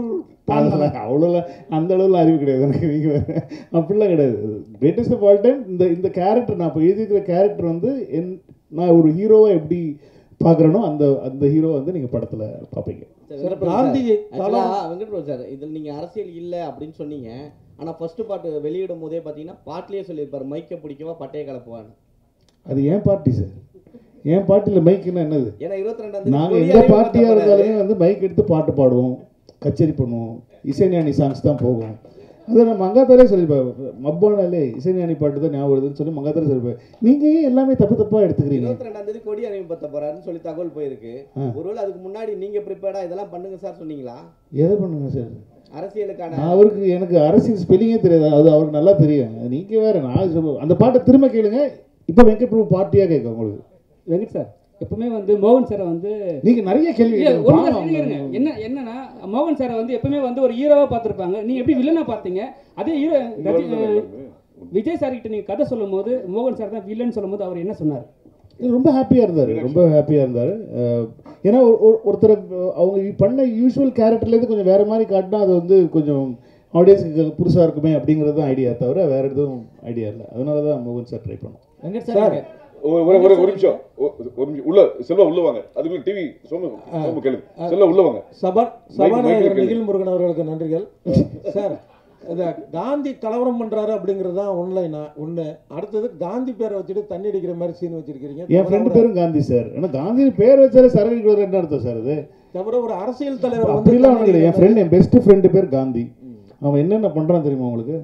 அவ்வளோலாம் அந்த அளவுல அறிவு கிடையாது எனக்கு நீங்கள் அப்படிலாம் கிடையாது. கிரேட்டஸ்ட் ஆஃப் ஆல் டைம் இந்த இந்த கேரக்டர் நான் இப்போ எழுதியிருக்கிற கேரக்டர் வந்து என் நான் ஒரு ஹீரோவை எப்படி பார்க்குறேனோ அந்த அந்த ஹீரோ வந்து நீங்கள் படத்தில் பார்ப்பீங்க. சார் காந்தி ஆக்சுவலாக வெங்கட் பிரபு சார் இதில் நீங்கள் அரசியல் இல்லை அப்படின்னு சொன்னீங்க. ஆனால் ஃபர்ஸ்ட் பாட்டு வெளியிடும் போதே பார்த்தீங்கன்னா பாட்டிலே சொல்லியிருப்பார் மைக்கை பிடிக்கவா பட்டையை கலப்புவான்னு. அது ஏன் பார்ட்டி சார் ஏன் பார்ட்டியில் மைக்குன்னா என்னது? ஏன்னா இருபத்தி ரெண்டாம் நாங்கள் எந்த பார்ட்டியாக இருந்தாலுமே வந்து மைக் எடுத்து பாட்டு பாடுவோம் கச்சேரி பண்ணுவோம் இசைஞானி சாங்ஸ் தான் போகும். அதை நான் மங்காத்தாலே சொல்லியிருப்பேன். மப்பானாலே இசைஞானி பாட்டு தான் ஞாபகம் வருதுன்னு சொல்லி மங்காத்தாலே சொல்லியிருப்பேன். நீங்கள் ஏன் எல்லாமே தப்பு தப்பாக எடுத்துக்கிறீங்க? இருபத்தி ரெண்டாம் தேதி கொடி அறிமுகப்படுத்த போறாருன்னு சொல்லி தகவல் போயிருக்கு. ஒருவேளை அதுக்கு முன்னாடி நீங்க ப்ரிப்பேர்டா இதெல்லாம் பண்ணுங்க சார் சொன்னீங்களா? எதை பண்ணுங்க சார் அரசியலுக்கான அவருக்கு எனக்கு அரசியல் ஸ்பெல்லிங்கே தெரியாது. அது அவருக்கு நல்லா தெரியும். நீங்கள் வேற நான் அந்த பாட்டை திரும்ப கேளுங்க. இப்போ வெங்கட் பிரபு பார்ட்டியாக கேட்க உங்களுக்கு? வெங்கட் சார் எப்பவுமே வந்து மோகன் சாரை வந்து நீங்க நிறைய கேள்வி. என்ன என்னன்னா மோகன் சாரை வந்து எப்பவுமே வந்து ஒரு ஹீரோவா பார்த்திருப்பாங்க. நீங்க எப்படி வில்லனா பார்த்தீங்க? அதே ஹீரோ விஜய் சார் கிட்ட நீங்க கதை சொல்லும் போது மோகன் சார் தான் வில்லன் சொல்லும் போது அவர் என்ன சொன்னார்? ரொம்ப ஹாப்பியாக இருந்தார் ரொம்ப ஹாப்பியாக இருந்தார். ஏன்னா ஒரு- ஒரு- ஒருத்தர் அவங்க பண்ண யூஸ்வல் கேரக்டர்லேருந்து கொஞ்சம் வேறு மாதிரி காட்டினா அது வந்து கொஞ்சம் ஆடியன்ஸுக்கு புதுசாக இருக்குமே அப்படிங்கிறது தான் ஐடியா தவிர வேறு எதுவும் ஐடியா இல்லை. அதனால தான் மோகன் சார் ட்ரை பண்ணோம். சார். ஒரு ஒரு- ஒரு நிமிஷம். ஒ- ஒரு நிமிஷம். உள்ள செல்வா உள்ள வாங்க. அதுக்குள்ள டிவி சோமு சோமு கேளுங்க. செல்வா உள்ள வாங்க. சபா சபாநாயகர். நிகில் முருகன் அவர்களுக்கு நன்றிகள். சார் இந்த காந்தி கலவரம் பண்றாரு அப்படிங்கிறது தான் ஒன்லைனா ஒன்று அடுத்தது காந்தி பேரை வச்சுட்டு தண்ணி அடிக்கிற மாதிரி சீன் வச்சிருக்கிறீங்க. என் ஃப்ரெண்டு பேரும் காந்தி சார். ஏன்னா காந்தி பேர் வச்சாலே சரவணிக்கு என்ன அர்த்தம் சார் அது? தவிர ஒரு அரசியல் தலைவர் வந்து அப்படிலாம் ஒன்றும் தண்ணி இல்லை. என் ஃப்ரெண்ட் என் பெஸ்ட் ஃப்ரெண்டு பேர் காந்தி. அவன் என்னென்ன பண்ணுறான் தெரியுமா உங்களுக்கு?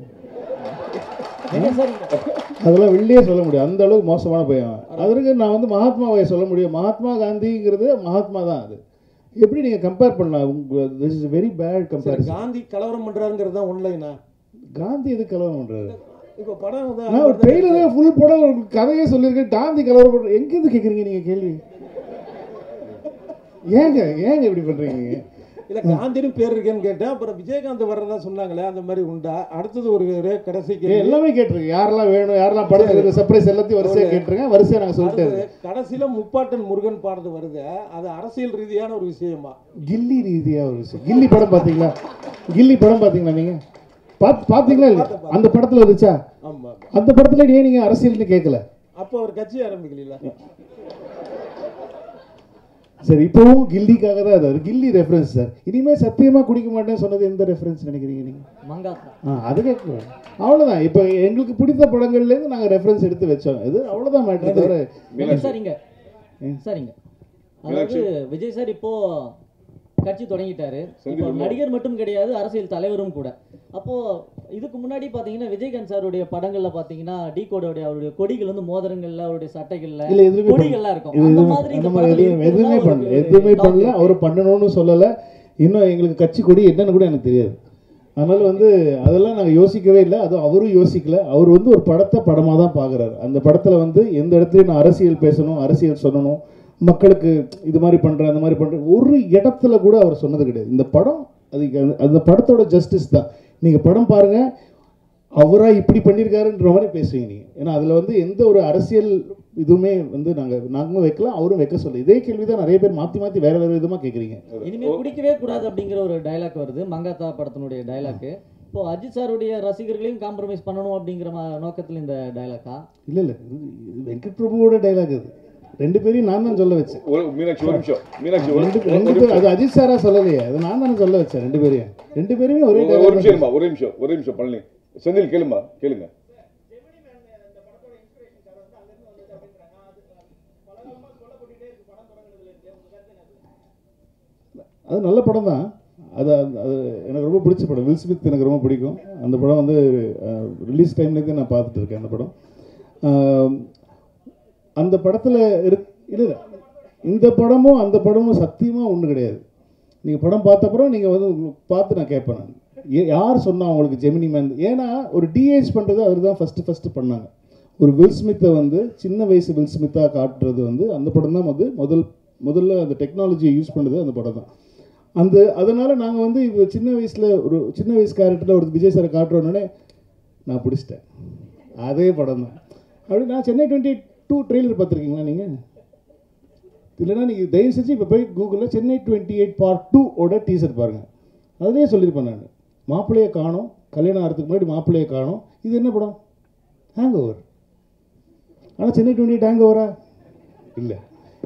அதெல்லாம் வெளியே சொல்ல முடியும் அந்த அளவுக்கு மோசமான பையன். அதற்கு நான் வந்து மகாத்மாவை சொல்ல முடியும். மகாத்மா காந்திங்கிறது மகாத்மா தான் அது. எப்படி நீங்கள் கம்பேர் பண்ணலாம்? திஸ் இஸ் வெரி பேட் சரி, கம்பேரிசன் காந்தி கலவரம் பண்றாருங்கிறது தான் ஒன்லைனா காந்தி எது கலவரம் பண்ணுறாரு இப்போ படம் நான் ஒரு ட்ரெயிலரே ஃபுல் படம் ஒரு கதையே சொல்லியிருக்கேன். காந்தி கலவரம் பண்ணுற எங்கேருந்து கேட்குறீங்க நீங்கள் கேள்வி? ஏங்க ஏங்க இப்படி பண்ணுறீங்க இல்ல காந்தின்னு பேர் இருக்கேன்னு கேட்டேன். அப்புறம் விஜயகாந்த் வர்றதா சொன்னாங்களே அந்த மாதிரி உண்டா? அடுத்தது ஒரு ரே- கடைசி ஏ, கேள்வி. எல்லாமே கேட்டிருக்கேன் யாரெல்லாம் வேணும் யாரெல்லாம் படத்துக்கு சர்ப்ரைஸ் எல்லாத்தையும் வரிசையாக கேட்டிருக்கேன் வரிசையாக நாங்கள் சொல்லிட்டே கடைசியில முப்பாட்டன் முருகன் பாடுறது வருது. அது அரசியல் ரீதியான ஒரு விஷயமா? கில்லி ரீதியாக ஒரு விஷயம். கில்லி படம் பார்த்தீங்களா? கில்லி படம் பார்த்தீங்களா நீங்கள் பாத் பார்த்தீங்களா இல்லை அந்த படத்தில் வந்துச்சா? ஆமா அந்த படத்தில் ஏன் நீங்கள் அரசியல்னு கேட்கல? அப்போ ஒரு கட்சி ஆரம்பிக்கல சரி இப்போவும் கில்லிக்காக தான் அது கில்லி ரெஃபரன்ஸ் சார். இனிமேல் சத்தியமாக குடிக்க மாட்டேன்னு சொன்னது எந்த ரெஃபரன்ஸ் நினைக்கிறீங்க நீங்கள் மங்காத்தா ஆ அது கேட்கணும் அவ்வளோதான் இப்போ எங்களுக்கு பிடித்த படங்கள்லேருந்து நாங்கள் ரெஃபரன்ஸ் எடுத்து வச்சோம். இது அவ்வளோதான் மேட்ரு தவிர விஜய் சார் இங்க. சார் இங்க. அதாவது விஜய் சார் இப்போ கட்சி தொடங்கிட்டாரு. இப்போ நடிகர் மட்டும் கிடையாது அரசியல் தலைவரும் கூட. அப்போ இதுக்கு முன்னாடி பாத்தீங்கன்னா விஜயகாந்த் சாருடைய படங்கள்ல பாத்தீங்கன்னா டி கோடோடைய அவருடைய கொடிகள் வந்து மோதிரங்கள்ல அவருடைய சட்டைகள்ல இல்லை எதுவுமே. கொடிகள்லாம் இருக்கும். அந்த மாதிரி எதுவுமே பண்ணல. எதுவுமே பண்ணல. அவர் பண்ணணும்னு சொல்லலை. இன்னும் எங்களுக்கு கட்சி கொடி என்னன்னு கூட எனக்கு தெரியாது. அதனால வந்து அதெல்லாம் நாங்கள் யோசிக்கவே இல்லை. அதுவும் அவரும் யோசிக்கல. அவர் வந்து ஒரு படத்தை படமாக தான் பார்க்குறாரு அந்த படத்தில் வந்து எந்த இடத்துலையும் நான் அரசியல் பேசணும் அரசியல் சொல்லணும். மக்களுக்கு இது மாதிரி பண்ணுறேன் அந்த மாதிரி பண்ணுறேன் ஒரு இடத்துல கூட அவர் சொன்னது கிடையாது. இந்த படம் அதுக்கு அந்த படத்தோட ஜஸ்டிஸ் தான். நீங்கள் படம் பாருங்கள் அவராக இப்படி பண்ணியிருக்காருன்ற மாதிரி பேசுவீங்க நீங்கள் ஏன்னா அதில் வந்து எந்த ஒரு அரசியல் இதுவுமே வந்து நாங்கள் நாங்களும் வைக்கல அவரும் வைக்க சொல்ல இதே கேள்வி தான் நிறைய பேர் மாற்றி மாற்றி வேறு வேறு விதமாக கேட்குறீங்க இனிமே குடிக்கவே கூடாது அப்படிங்கிற ஒரு டயலாக் வருது. மங்காத்தா படத்தினுடைய டயலாக் இப்போ அஜித் சாருடைய ரசிகர்களையும் காம்ப்ரமைஸ் பண்ணணும் அப்படிங்கிற நோக்கத்துல இந்த டயலாக்கா இல்லை இல்லை. வெங்கட் பிரபுவோட டைலாக் அது. ரெண்டு பேரையும் நான் தான் சொல்ல வச்சேன். மீனாட்சி ஒரு நிமிஷம். மீனாட்சி ரெண்டு ரெண்டு பேர் அது அஜித் சாரா சொல்லலையே. அது நான் தானே சொல்ல வச்சேன் ரெண்டு பேரையும். ரெண்டு பேருமே ஒரே ஒரு- ஒரு நிமிஷம் ஒரே நிமிஷம் ஒரே நிமிஷம் பழனி. செந்தில் கேளுமா கேளுங்க. அது நல்ல படம் தான். அது அது- அது எனக்கு ரொம்ப பிடிச்ச படம். வில் ஸ்மித் எனக்கு ரொம்ப பிடிக்கும். அந்த படம் வந்து ரிலீஸ் டைம்லேருந்தே நான் பார்த்துட்டு இருக்கேன் அந்த படம். அந்த படத்தில் இருக் இல்லை இந்த படமும் அந்த படமும் சத்தியமாக ஒன்று கிடையாது. நீங்கள் படம் பார்த்தப்பறம் நீங்கள் வந்து உங்களுக்கு பார்த்து நான் கேட்பேன் நான். ஏ- யார் சொன்னா உங்களுக்கு ஜெமினி மேன் ஏன்னா ஒரு டிஏஜ் பண்ணுறது அவர் தான் ஃபஸ்ட்டு ஃபஸ்ட்டு பண்ணாங்க. ஒரு வில் ஸ்மித்தை வந்து சின்ன வயசு வில் ஸ்மித்தாக காட்டுறது வந்து அந்த படம் தான் வந்து முதல் முதல்ல அந்த டெக்னாலஜியை யூஸ் பண்ணுறது அந்த படம் தான். அந்த அதனால் நாங்கள் வந்து இப்போ சின்ன வயசில் ஒரு சின்ன வயசு கேரக்டரில் ஒரு விஜய் சாரை காட்டுறோன்னே நான் பிடிச்சிட்டேன். அதே படம் தான். அப்படி நான் சென்னை டுவெண்ட்டி டூ ட்ரெய்லர் பார்த்துருக்கீங்களா நீங்கள் இல்லைன்னா நீங்கள் தயவு செஞ்சு இப்போ போய் கூகுளில் Chennai twenty eight part two ஓட டீசர் பாருங்கள் அதுலேயே சொல்லியிருப்பேன் நான். மாப்பிள்ளையை காணும் கல்யாணம் ஆகிறதுக்கு முன்னாடி மாப்பிள்ளையை காணோம். இது என்ன படம்? ஹேங் ஓவர் ஆனால் சென்னை டுவெண்ட்டி எயிட் ஹேங் ஓவரா இல்லை.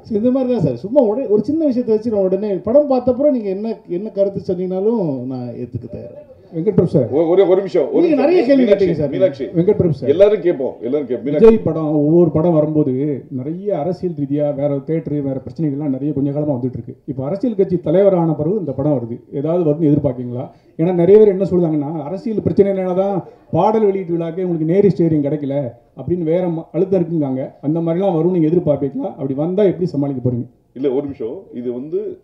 ஸோ இந்த மாதிரி தான் சார். சும்மா உடனே ஒரு சின்ன விஷயத்தை வச்சு நான் உடனே படம் பார்த்தப்பறம் நீங்கள் என்ன என்ன கருத்து சொன்னீங்கனாலும் நான் ஏற்றுக்க தயார்? வெங்கட் பிரபு சார் ஒரு- ஒரு நிமிஷம் ஒரு. நிறைய கேள்வி கேட்டீங்க சார். மீனாட்சி. வெங்கட் பிரபு சார். எல்லாரும் கேட்போம் எல்லாரும் கேட்போம். விஜய் படம் ஒவ்வொரு படம் வரும்போது நிறைய அரசியல் ரீதியாக வேற தேட்டரு வேற பிரச்சனைகள்லாம் நிறைய கொஞ்ச காலமாக வந்துட்டு இருக்கு இப்போ அரசியல் கட்சி தலைவரான பிறகு இந்த படம் வருது. ஏதாவது வரும்னு எதிர்பார்க்கீங்களா? ஏன்னா நிறைய பேர் என்ன சொல்றாங்கன்னா அரசியல் பிரச்சனைனால தான் பாடல் வெளியீட்டு விழாக்கே உங்களுக்கு நேரி ஸ்டேரிங் கிடைக்கல அப்படின்னு வேற அழுத்தம் இருக்குங்காங்க அந்த மாதிரிலாம் வரும் நீங்கள் எதிர்பார்ப்பீங்களா? அப்படி வந்தால் எப்படி சமாளிக்க போறீங்க? இல்ல ஒரு நிமிஷம். இது வந்து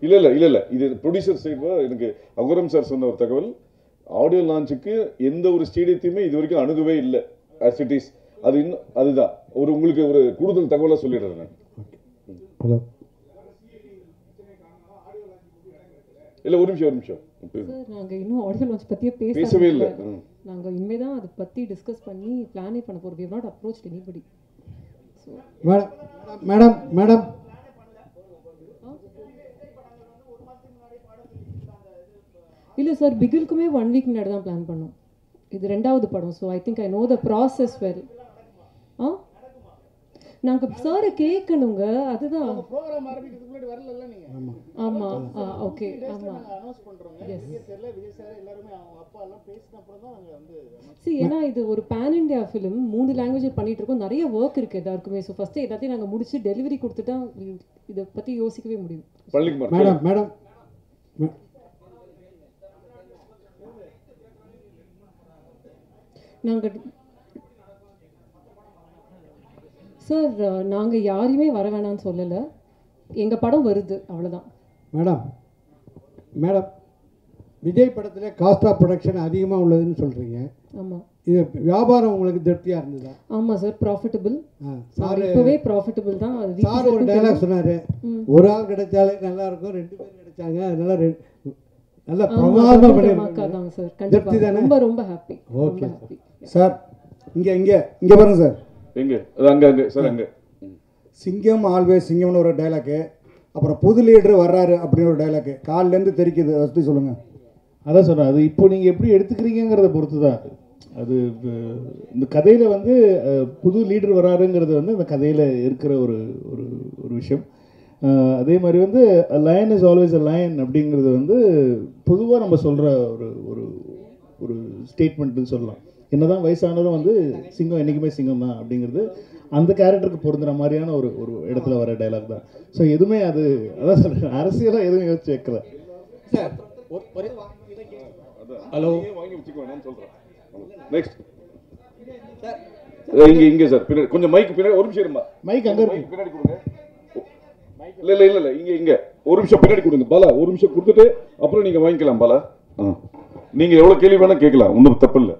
இல்ல இல்ல இல்ல இல்ல. இது ப்ரொடியூசர் சைடு எனக்கு அகுரம் சார் சொன்ன ஒரு தகவல். ஆடியோ லான்ச்சுக்கு எந்த ஒரு ஸ்டேடியத்தையுமே இது வரைக்கும் அணுகவே இல்லை. ஆஸ் இட் இஸ் அது இன்னும் அதுதான். ஒரு உங்களுக்கு ஒரு கூடுதல் தகவலை சொல்லிடுறேன் நான். ஹலோ இல்ல ஒரு நிமிஷம் ஒரு நிமிஷம். சார் நாங்கள் இன்னும் ஆடியோ லான்ச் பற்றியே பேச பேசவே இல்லை. நாங்கள் இனிமேல் தான் அதை பற்றி டிஸ்கஸ் பண்ணி பிளானே பண்ண போகிறோம் we not approach anybody madam madam madam இல்லை சார் பிகிலுக்குமே ஒன் வீக் முன்னாடி தான் பிளான் பண்ணோம். இது ரெண்டாவது படம் so I think I know the process well ஆ? நாங்கள் சாரை கேட்கணுங்க அதுதான். ஆமாம் ஓகே ஆமாம் சி ஏன்னா இது ஒரு பேன் இண்டியா ஃபிலிம் மூணு லாங்குவேஜ் பண்ணிட்டு இருக்கோம். நிறைய ஒர்க் இருக்கு எல்லாருக்குமே. ஸோ ஃபஸ்ட்டு எல்லாத்தையும் நாங்கள் முடிச்சு டெலிவரி கொடுத்துட்டா இதை பற்றி யோசிக்கவே முடியும். மேடம் மேடம் நாங்கள் சார் நாங்கள் யாரையுமே வர வேணாம்னு சொல்லலை. எங்கள் படம் வருது அவ்வளோதான் மேடம் மேடம் விஜய் படத்தில் காஸ்ட் ஆஃப் ப்ரொடக்ஷன் அதிகமாக உள்ளதுன்னு சொல்கிறீங்க ஆமாம் இது வியாபாரம் உங்களுக்கு திருப்தியாக இருந்ததா? ஆமாம் சார் ப்ராஃபிட்டபிள் சார் இப்போவே ப்ராஃபிட்டபிள் தான். சார் ஒரு டைலாக். சொன்னார். ஒரு ஆள் கிடைச்சாலே நல்லா இருக்கும் ரெண்டு பேர் கிடைச்சாங்க அதனால நல்லா பிரமாதமாக பண்ணியிருக்காங்க சார். திருப்தி தானே? ரொம்ப ரொம்ப ஹாப்பி ரொம்ப ஓகே சார் இங்கே இங்கே இங்கே பாருங்க சார் எங்க? அது அங்க அங்க சார் அங்க. சிங்கம் ஆல்வேஸ் சிங்கம்னு ஒரு டைலாக்கு அப்புறம் புது லீடர் வர்றாரு அப்படின்னு ஒரு டைலாக்கு காலிலேருந்து தெரிக்குது. அதை பற்றி சொல்லுங்கள் அதான் சொன்னேன். அது இப்போ நீங்கள் எப்படி எடுத்துக்கிறீங்கிறத பொறுத்து தான் அது இந்த கதையில் வந்து புது லீடர் வராருங்கிறது வந்து அந்த கதையில் இருக்கிற ஒரு ஒரு ஒரு விஷயம். அதே மாதிரி வந்து lion is always a lion அப்படிங்கிறது வந்து பொதுவாக நம்ம சொல்கிற ஒரு ஒரு ஒரு ஸ்டேட்மெண்ட்னு சொல்லலாம். என்னதான் வயசானதும் வந்து சிங்கம் என்றைக்குமே சிங்கம் தான் அப்படிங்கிறது அந்த கேரக்டருக்கு பொருந்துற மாதிரியான ஒரு ஒரு இடத்துல வர டைலாக் தான். ஸோ எதுவுமே அது அதான் சொல்கிறேன் அரசியலாக எதுவும் யோசிச்சு வைக்கல. Sir hello. வாங்கி நெக்ஸ்ட் இங்க இங்க சார் பின்னாடி கொஞ்சம் மைக் பின்னாடி ஒரு நிமிஷம் மைக் அங்க பின்னாடி கொடுங்க. இல்ல இல்ல இல்ல இல்ல. இங்க இங்க. ஒரு நிமிஷம் பின்னாடி கொடுங்க. பாலா ஒரு நிமிஷம் கொடுத்துட்டு அப்புறம் நீங்க வாங்கிக்கலாம் பாலா. ஆ. நீங்க எவ்வளவு கேள்வி வேணா கேட்கலாம். ஒன்றும் தப்பு இல்ல.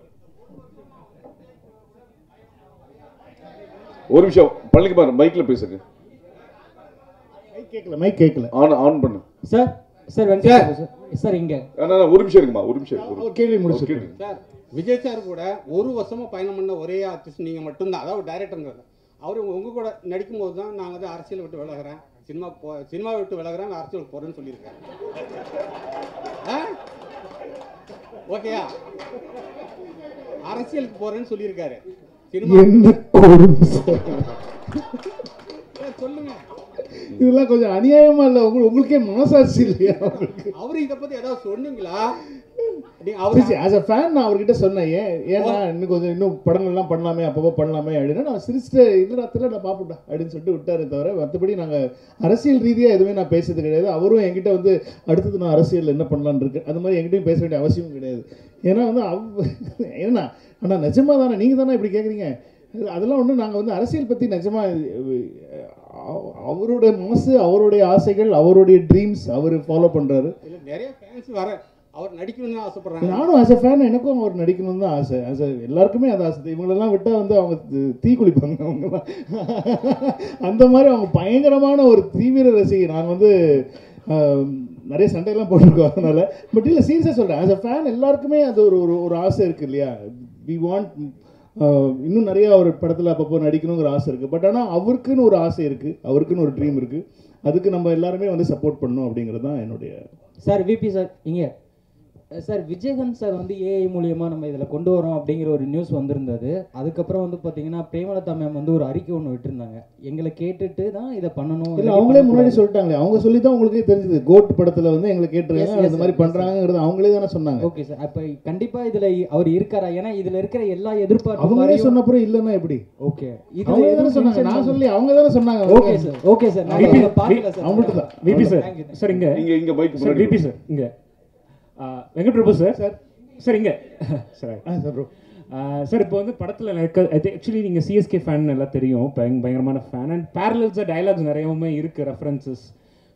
ஒரு நிமிஷம். பள்ளிக்குமார் மைக்ல பேசுங்க. கேட்கல மைக் கேட்கல. ஆன் ஆன் பண்ணு. Sir sir Venkat sir sir இங்கே. ஒரு நிமிஷம் இருக்குமா ஒரு நிமிஷம் கேள்வி கேள்வி. சார் விஜய் சார் கூட ஒரு வருஷமா பயணம் பண்ண ஒரே ஆர்டிஸ்ட் நீங்கள் மட்டும்தான். அதாவது டைரக்டருங்கிறது அவர் உங்கள் கூட நடிக்கும்போது தான் நான் வந்து அரசியல் விட்டு விலகுறேன். சினிமா போ சினிமா விட்டு விலகிறேன் நான் அரசியல் போகிறேன்னு சொல்லியிருக்கேன் ஓகேயா? அரசியலுக்கு போகிறேன்னு சொல்லியிருக்காரு. சினிமா இதெல்லாம் கொஞ்சம் அநியாயமா இல்ல. உங்களுக்கு உங்களுக்கே மனசாட்சி இல்லையா அவர் இதை பற்றி ஏதாவது சொன்னீங்களா? ஆஸ் அ ஃபேன் நான் அவர்கிட்ட சொன்னேன். ஏன் ஏன்னா இன்னும் கொஞ்சம் இன்னும் படங்கள்லாம் பண்ணலாமே அப்பப்போ பண்ணலாமே அப்படின்னா நான் சிரிச்சுட்டு இல்லை ராத்திரில நான் பார்ப்பேன்டா அப்படின்னு சொல்லிட்டு விட்டாரே தவிர மற்றபடி நாங்கள் அரசியல் ரீதியாக எதுவுமே நான் பேசுறது கிடையாது. அவரும் என்கிட்ட வந்து அடுத்தது நான் அரசியல் என்ன பண்ணலான்னு இருக்கு? அது மாதிரி என்கிட்டயும் பேச வேண்டிய அவசியம் கிடையாது. ஏன்னா வந்து அவ் ஏன்னா ஆனால் நிஜமா தானே நீங்கள் தானே இப்படி கேட்குறீங்க அதெல்லாம் ஒன்றும் நாங்கள் வந்து அரசியல் பற்றி நிஜமா அவருடைய மனசு அவருடைய ஆசைகள் அவருடைய ட்ரீம்ஸ் அவர் ஃபாலோ பண்ணுறாரு இல்லை நிறைய ஃபேன்ஸ் வர அவர் நடிக்கணும்னு ஆசைப்படுறாங்க. நானும் ஆஸ் அ ஃபேன் எனக்கும் அவர் நடிக்கணும்னு தான் ஆசை. ஆஸ் எல்லாருக்குமே அது ஆசை. இவங்களெல்லாம் விட்டால் வந்து அவங்க தி- குளிப்பாங்க அவங்கலாம் அந்த மாதிரி அவங்க பயங்கரமான ஒரு தீவிர ரசிகை. நாங்கள் வந்து நிறைய சண்டையெல்லாம் போட்டிருக்கோம் அதனால. பட் இல்லை சீரியஸாக சொல்கிறேன் ஆஸ் அ ஃபேன் எல்லாருக்குமே அது ஒரு ஒரு ஒரு ஆசை இருக்குது இல்லையா? வி வாண்ட் இன்னும் நிறைய அவர் படத்தில் அப்பப்போ நடிக்கணுங்கிற ஆசை இருக்குது பட் ஆனால் அவருக்குன்னு ஒரு ஆசை இருக்குது அவருக்குன்னு ஒரு ட்ரீம் இருக்குது அதுக்கு நம்ம எல்லாருமே வந்து சப்போர்ட் பண்ணணும் அப்படிங்கிறது தான் என்னுடைய சார் விபி சார் இங்கே. சார் விஜயகாந்த் சார் வந்து ஏஐ மூலியமா நம்ம இதில் கொண்டு வரோம் அப்படிங்கிற ஒரு நியூஸ் வந்திருந்தது. அதுக்கப்புறம் வந்து பார்த்தீங்கன்னா பிரேமலதா மேம் வந்து ஒரு அறிக்கை ஒன்று விட்டுருந்தாங்க. எங்களை கேட்டுட்டு தான் இதை பண்ணணும். இல்ல அவங்களே முன்னாடி. சொல்லிட்டாங்களே. அவங்க சொல்லி தான் உங்களுக்கே தெரிஞ்சது. கோட் படத்துல வந்து எங்களை கேட்டுருக்காங்க இந்த மாதிரி. பண்றாங்கிறது அவங்களே தானே சொன்னாங்க. ஓகே சார் அப்போ கண்டிப்பா இதுல அவர் இருக்காரா? ஏன்னா இதுல இருக்கிற எல்லா எதிர்பார்ப்பு அவங்களே மாதிரியும்- சொன்ன அப்புறம் இல்லைன்னா எப்படி? ஓகே அவங்களே தானே சொன்னாங்க. நான் சொல்லி அவங்க தானே சொன்னாங்க ஓகே சார் ஓகே சார் நான் இதை பார்க்கல சார் அவங்கள்ட்ட தான் விபி சார். சார் இங்க இங்க இங்க சார் விபி சார் இங்க. Venkat Prabhu sir? Sir. Sir இங்க. சார் ஆ சார் bro. சார் இப்போ வந்து படத்தில் ஆக்சுவலி நீங்கள் சிஎஸ்கே ஃபேன் எல்லாம் தெரியும். பயங்க பயங்கரமான ஃபேன் அண்ட் பேரலல்ஸாக டயலாக்ஸ் நிறையவுமே இருக்குது references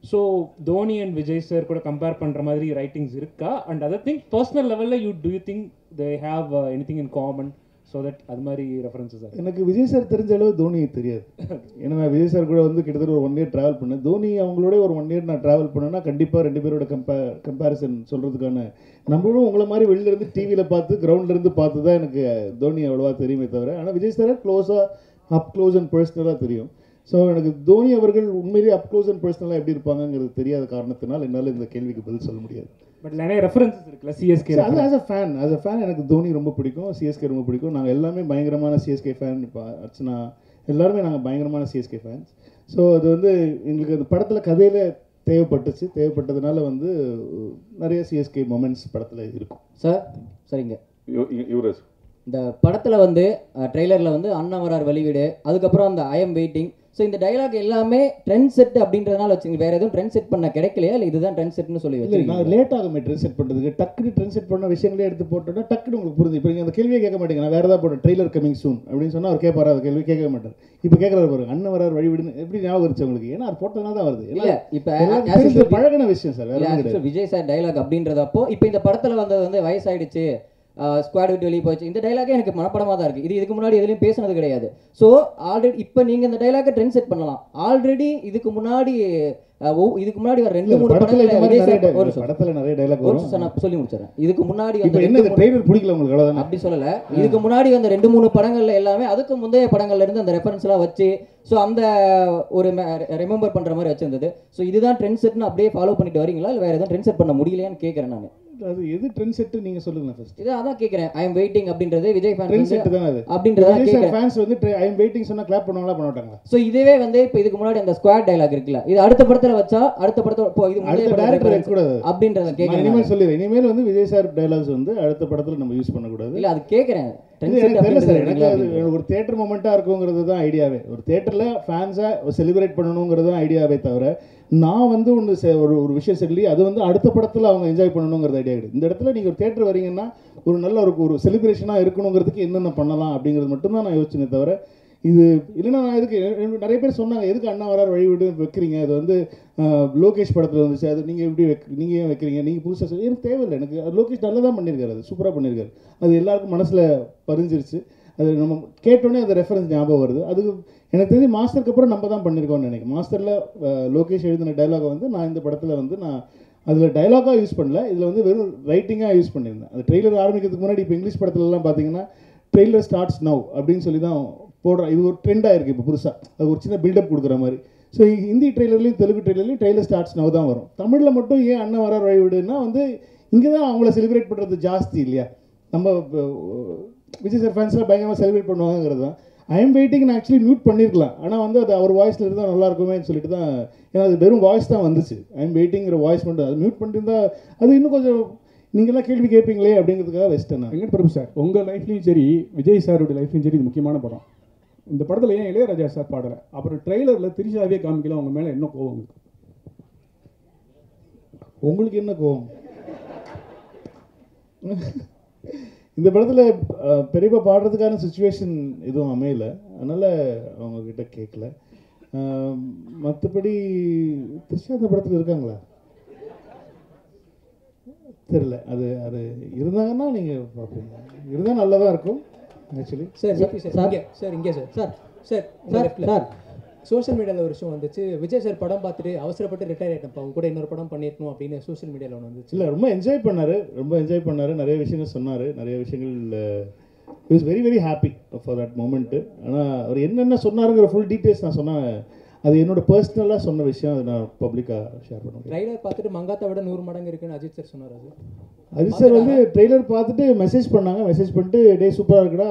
so Dhoni and Vijay sir கூட கம்பேர் பண்ணுற மாதிரி ரைட்டிங்ஸ் இருக்கா? அண்ட் அதர் திங்க் பர்சனல் லெவலில் you do you think they have any thing in common so that அது மாதிரி ரெஃபரன்சஸ் எனக்கு விஜய் சார் தெரிஞ்ச அளவு தோனி தெரியாது. ஏன்னா நான் விஜய் சார் கூட வந்து கிட்டத்தட்ட ஒரு ஒன் இயர் ட்ராவல் பண்ணேன். தோனி அவங்களோட ஒரு ஒன் இயர் நான் ட்ராவல் பண்ணேன்னா கண்டிப்பாக ரெண்டு பேரோட கம்பே கம்பேரிசன் சொல்கிறதுக்கான நம்மளும் உங்களை மாதிரி வெளியிலேருந்து டிவியில் பார்த்து கிரவுண்ட்லேருந்து பார்த்து தான் எனக்கு தோனி அவ்வளோவா தெரியுமே தவிர ஆனால் விஜய் சாரை க்ளோஸாக அப் க்ளோஸ் அண்ட் பர்சனலாக தெரியும். ஸோ எனக்கு தோனி அவர்கள் உண்மையிலேயே அப் க்ளோஸ் அண்ட் பர்சனலாக எப்படி இருப்பாங்கங்கிறது தெரியாத காரணத்தினால் என்னால் இந்த கேள்விக்கு பதில் சொல்ல முடியாது. பட் நிறைய ரெஃபரன்சஸ் இருக்குல்ல சிஎஸ்கே அது as a fan as a fan எனக்கு தோனி ரொம்ப பிடிக்கும் சிஎஸ்கே ரொம்ப பிடிக்கும். நாங்கள் எல்லாமே பயங்கரமான சிஎஸ்கே ஃபேன் இப்போ அர்ச்சனா எல்லாருமே நாங்கள் பயங்கரமான சிஎஸ்கே ஃபேன்ஸ் ஸோ அது வந்து எங்களுக்கு அந்த படத்தில் கதையில் தேவைப்பட்டுச்சு. தேவைப்பட்டதுனால வந்து நிறைய சிஎஸ்கே மொமெண்ட்ஸ் படத்தில் இருக்கும். சார் சரிங்க. யுவராஜ். இந்த படத்தில் வந்து ட்ரெய்லரில் வந்து அண்ணா வரார் வெளிவீடு அதுக்கப்புறம் அந்த ஐ எம் வெயிட்டிங் ஸோ இந்த டைலாக் எல்லாமே ட்ரெண்ட் செட் அப்படின்றதுனால வச்சுங்க. வேற எதுவும் ட்ரெண்ட் செட் பண்ண கிடைக்கலையா? இல்லை இதுதான் ட்ரெண்ட் செட்னு சொல்லி வச்சிருக்கீங்க நான் லேட் ஆகுமே ட்ரெண்ட் செட் பண்ணுறதுக்கு டக்குனு ட்ரெண்ட் செட் பண்ண விஷயங்களே எடுத்து போட்டோன்னா டக்குனு உங்களுக்கு புரிஞ்சு இப்போ நீங்கள் அந்த கேள்வியே கேட்க மாட்டீங்க நான் வேறு ஏதாவது போட்டேன் ட்ரெய்லர் கமிங் சூன் அப்படின்னு சொன்னால் அவர் கேட்பாரா அந்த கேள்வி கேட்க மாட்டார். இப்போ கேட்குறாரு பாருங்க. அண்ணன் வரார் வழி விடுன்னு எப்படி ஞாபகம் இருந்துச்சு உங்களுக்கு? ஏன்னா அது போட்டதுனால தான் வருது. இல்ல இப்ப பழகின விஷயம் சார். விஜய் சார் டைலாக் அப்படின்றதப்போ இப்போ இந்த படத்துல வந்தது வந்து வயசாயிடுச்சு. ஸ்குவாட் விட்டு வெளியே போச்சு. இந்த டைலாகே எனக்கு மனப்படமா தான் இருக்கு. இது இதுக்கு முன்னாடி எதுலையும் பேசுனது கிடையாது. ஸோ ஆல்ரெடி இப்போ நீங்க இந்த டைலாக்கை ட்ரெண்ட் செட் பண்ணலாம். ஆல்ரெடி இதுக்கு முன்னாடி இதுக்கு முன்னாடி வர ரெண்டு மூணு படத்துல ஒரு. படத்துல நிறைய ஒரு வரும். நான் சொல்லி முடிச்சிடறேன் இதுக்கு முன்னாடி வந்த என்ன ட்ரெய்லர் பிடிக்கல உங்களுக்கு அவ்வளோதானே அப்படி சொல்லல. இதுக்கு முன்னாடி வந்த ரெண்டு மூணு படங்கள்ல எல்லாமே அதுக்கு முந்தைய படங்கள்ல இருந்து அந்த ரெஃபரன்ஸ் எல்லாம் வச்சு ஸோ அந்த ஒரு ரிமெம்பர் பண்ற மாதிரி வச்சிருந்தது. ஸோ இதுதான் ட்ரெண்ட் செட்னு அப்படியே ஃபாலோ பண்ணிட்டு வரீங்களா? இல்லை வேற எதுவும் ட்ரெண்ட் செட் பண்ண முடியலையான்னு கேட்கறேன் நான். அது எது ட்ரெண்ட் செட் நீங்க சொல்லுங்க ஃபர்ஸ்ட் இதை அதான் கேட்கறேன் ஐ எம் வெயிட்டிங் அப்படின்றது விஜய் ட்ரெண்ட் செட் ஃபேன்ஸ் தானே அது? அப்படின்றத கேட்கறேன் ஃபேன்ஸ் வந்து ஐ எம் வெயிட்டிங் சொன்னா கிளாப் பண்ணுவாங்களா பண்ண மாட்டாங்களா? ஸோ இதுவே வந்து இப்போ இதுக்கு முன்னாடி அந்த ஸ்குவாட் டைலாக் இருக்குல்ல இது அடுத்த படத்துல வச்சா அடுத்த படத்தோட இப்போ இது அடுத்த டேரக்டர் வைக்கக்கூடாது அப்படின்றத நான் கேட்கறேன் இனிமேல் நான். சொல்லிடுறேன். இனிமேல் வந்து விஜய் சார் டைலாக்ஸ் வந்து அடுத்த படத்துல நம்ம யூஸ் பண்ணக்கூடாது. இல்ல அது எனக்கு தெரியல சார். எனக்கு அது ஒரு தேட்டர் மொமெண்ட்டாக இருக்குங்கிறது தான் ஐடியாவே ஒரு தேட்டரில் ஃபேன்ஸை செலிப்ரேட் பண்ணணுங்கிறது தான் ஐடியாவே தவிர நான் வந்து ஒன்று ஒரு ஒரு விஷயம் சொல்லி அது வந்து அடுத்த படத்தில் அவங்க என்ஜாய் பண்ணணுங்கிறது ஐடியா கிடையாது. இந்த இடத்துல நீங்கள் ஒரு தேட்டர் வரீங்கன்னா ஒரு நல்ல ஒரு ஒரு செலிப்ரேஷனாக இருக்கணுங்கிறதுக்கு என்னென்ன பண்ணலாம் அப்படிங்கிறது மட்டும்தான் நான் யோசிச்சேனே தவிர இது இல்லைன்னா நான் எதுக்கு நிறைய பேர் சொன்னாங்க எதுக்கு அண்ணா வரார் வழி விட்டு வைக்கிறீங்க? அது வந்து லோகேஷ் படத்தில் வந்துச்சு. அது நீங்கள் எப்படி வைக் நீங்கள் ஏன் வைக்கிறீங்க? நீங்கள் புதுசாக சொல்லி எனக்கு தேவையில்லை. எனக்கு அது லோகேஷ் நல்லா தான் பண்ணியிருக்காரு. அது சூப்பராக பண்ணியிருக்காரு. அது எல்லாருக்கும் மனசில் பதிஞ்சிருச்சு அது நம்ம கேட்டோன்னே அந்த ரெஃபரன்ஸ் ஞாபகம் வருது. அது எனக்கு தெரிஞ்சு மாஸ்டருக்கு அப்புறம் நம்ம தான் பண்ணியிருக்கோம்னு நினைக்கிறேன். மாஸ்டரில் லோகேஷ் எழுதின டைலாகை வந்து நான் இந்த படத்தில் வந்து நான் அதில் டைலாகாக யூஸ் பண்ணல. இதில் வந்து வெறும் ரைட்டிங்காக யூஸ் பண்ணியிருந்தேன். அது ட்ரெய்லர் ஆரம்பிக்கிறதுக்கு முன்னாடி இப்போ இங்கிலீஷ் படத்துலலாம் பார்த்தீங்கன்னா ட்ரெய்லர் ஸ்டார்ட்ஸ் நவ் அப்படின்னு சொல்லி தான் போடுறேன் இது ஒரு ட்ரெண்டாக இருக்குது இப்போ புதுசாக அது ஒரு சின்ன பில்டப் கொடுக்குற மாதிரி. ஸோ ஹிந்தி ட்ரெய்லர்லேயும் தெலுங்கு ட்ரெய்லர்லையும் ட்ரெய்லர் ஸ்டார்ட்ஸ் நவ் தான் வரும். தமிழில் மட்டும் ஏன் அண்ணன் வர வழிவிடுன்னா வந்து இங்கே தான் அவங்கள செலிப்ரேட் பண்ணுறது ஜாஸ்தி இல்லையா? நம்ம இப்போ, விஜய் சார் ஃபேன்ஸ்லாம் பயங்கரமாக செலிப்ரேட் பண்ணுவாங்கிறது தான். ஐ எம் வெயிட்டிங் நான் ஆக்சுவலி மியூட் பண்ணியிருக்கலாம் ஆனால் வந்து அது அவர் வாய்ஸில் இருந்தால் நல்லா இருக்குமேன்னு சொல்லிட்டு தான் ஏன்னா அது வெறும் வாய்ஸ் தான் வந்துச்சு. ஐ எம் வெயிட்டிங்கிற வாய்ஸ் மட்டும் அது மியூட் பண்ணியிருந்தா அது இன்னும் கொஞ்சம் நீங்களாம் கேள்வி கேட்பீங்களே அப்படிங்கிறதுக்காக வச்சிட்டேன் நான். வெங்கட் பிரபு சார் உங்கள் லைஃப்லையும் சரி விஜய் சாரோட லைஃப்லையும் சரி இது முக்கியமான படம். இந்த படத்தில் ஏன் இளையராஜா சார் பாடலை? அப்புறம் ட்ரெய்லரில் திரிஷாவே காமிக்கல அவங்க மேலே என்ன கோவம் உங்களுக்கு உங்களுக்கு என்ன கோவம்? இந்த படத்தில் பெரியப்பா பாடுறதுக்கான சுச்சுவேஷன் எதுவும் அமையல. அதனால் அவங்க கிட்ட கேட்கல மற்றபடி த்ரிஷா இந்த படத்தில் இருக்காங்களா? தெரில அது அது இருந்தாங்கன்னா நீங்கள் பார்ப்பீங்க. இருந்தால் நல்லா தான் இருக்கும். ஆக்சுவலி சார் விபி சார் இங்கே சார் இங்கே sir sir sir sir, sir. Social மீடியாவில் ஒரு விஷயம் வந்துச்சு. விஜய் சார் படம் பார்த்துட்டு அவசரப்பட்டு ரிட்டையர் ஆகிட்டப்பா அவங்க கூட இன்னொரு படம் பண்ணியிருக்கணும் அப்படின்னு சோஷியல் மீடியாவில் ஒன்று வந்துச்சு. இல்லை ரொம்ப என்ஜாய் பண்ணார். ரொம்ப என்ஜாய் பண்ணார். நிறைய விஷயங்கள் சொன்னார். நிறைய விஷயங்கள் is very very happy for that moment ஆனால் அவர் என்னென்ன சொன்னாருங்கிற ஃபுல் டீட்டெயில்ஸ் நான் சொன்னேன். அது என்னோட பர்சனலாக சொன்ன விஷயம் அதை நான் பப்ளிக்காக ஷேர் பண்ணுவேன் ட்ரைலர் பார்த்துட்டு மங்காத்தை விட நூறு மடங்கு இருக்குன்னு அஜித் சார் சொன்னார் அது. அஜித் சார் வந்து ட்ரெய்லர் பார்த்துட்டு மெசேஜ் பண்ணாங்க. மெசேஜ் பண்ணிட்டு டே சூப்பராக இருக்குடா.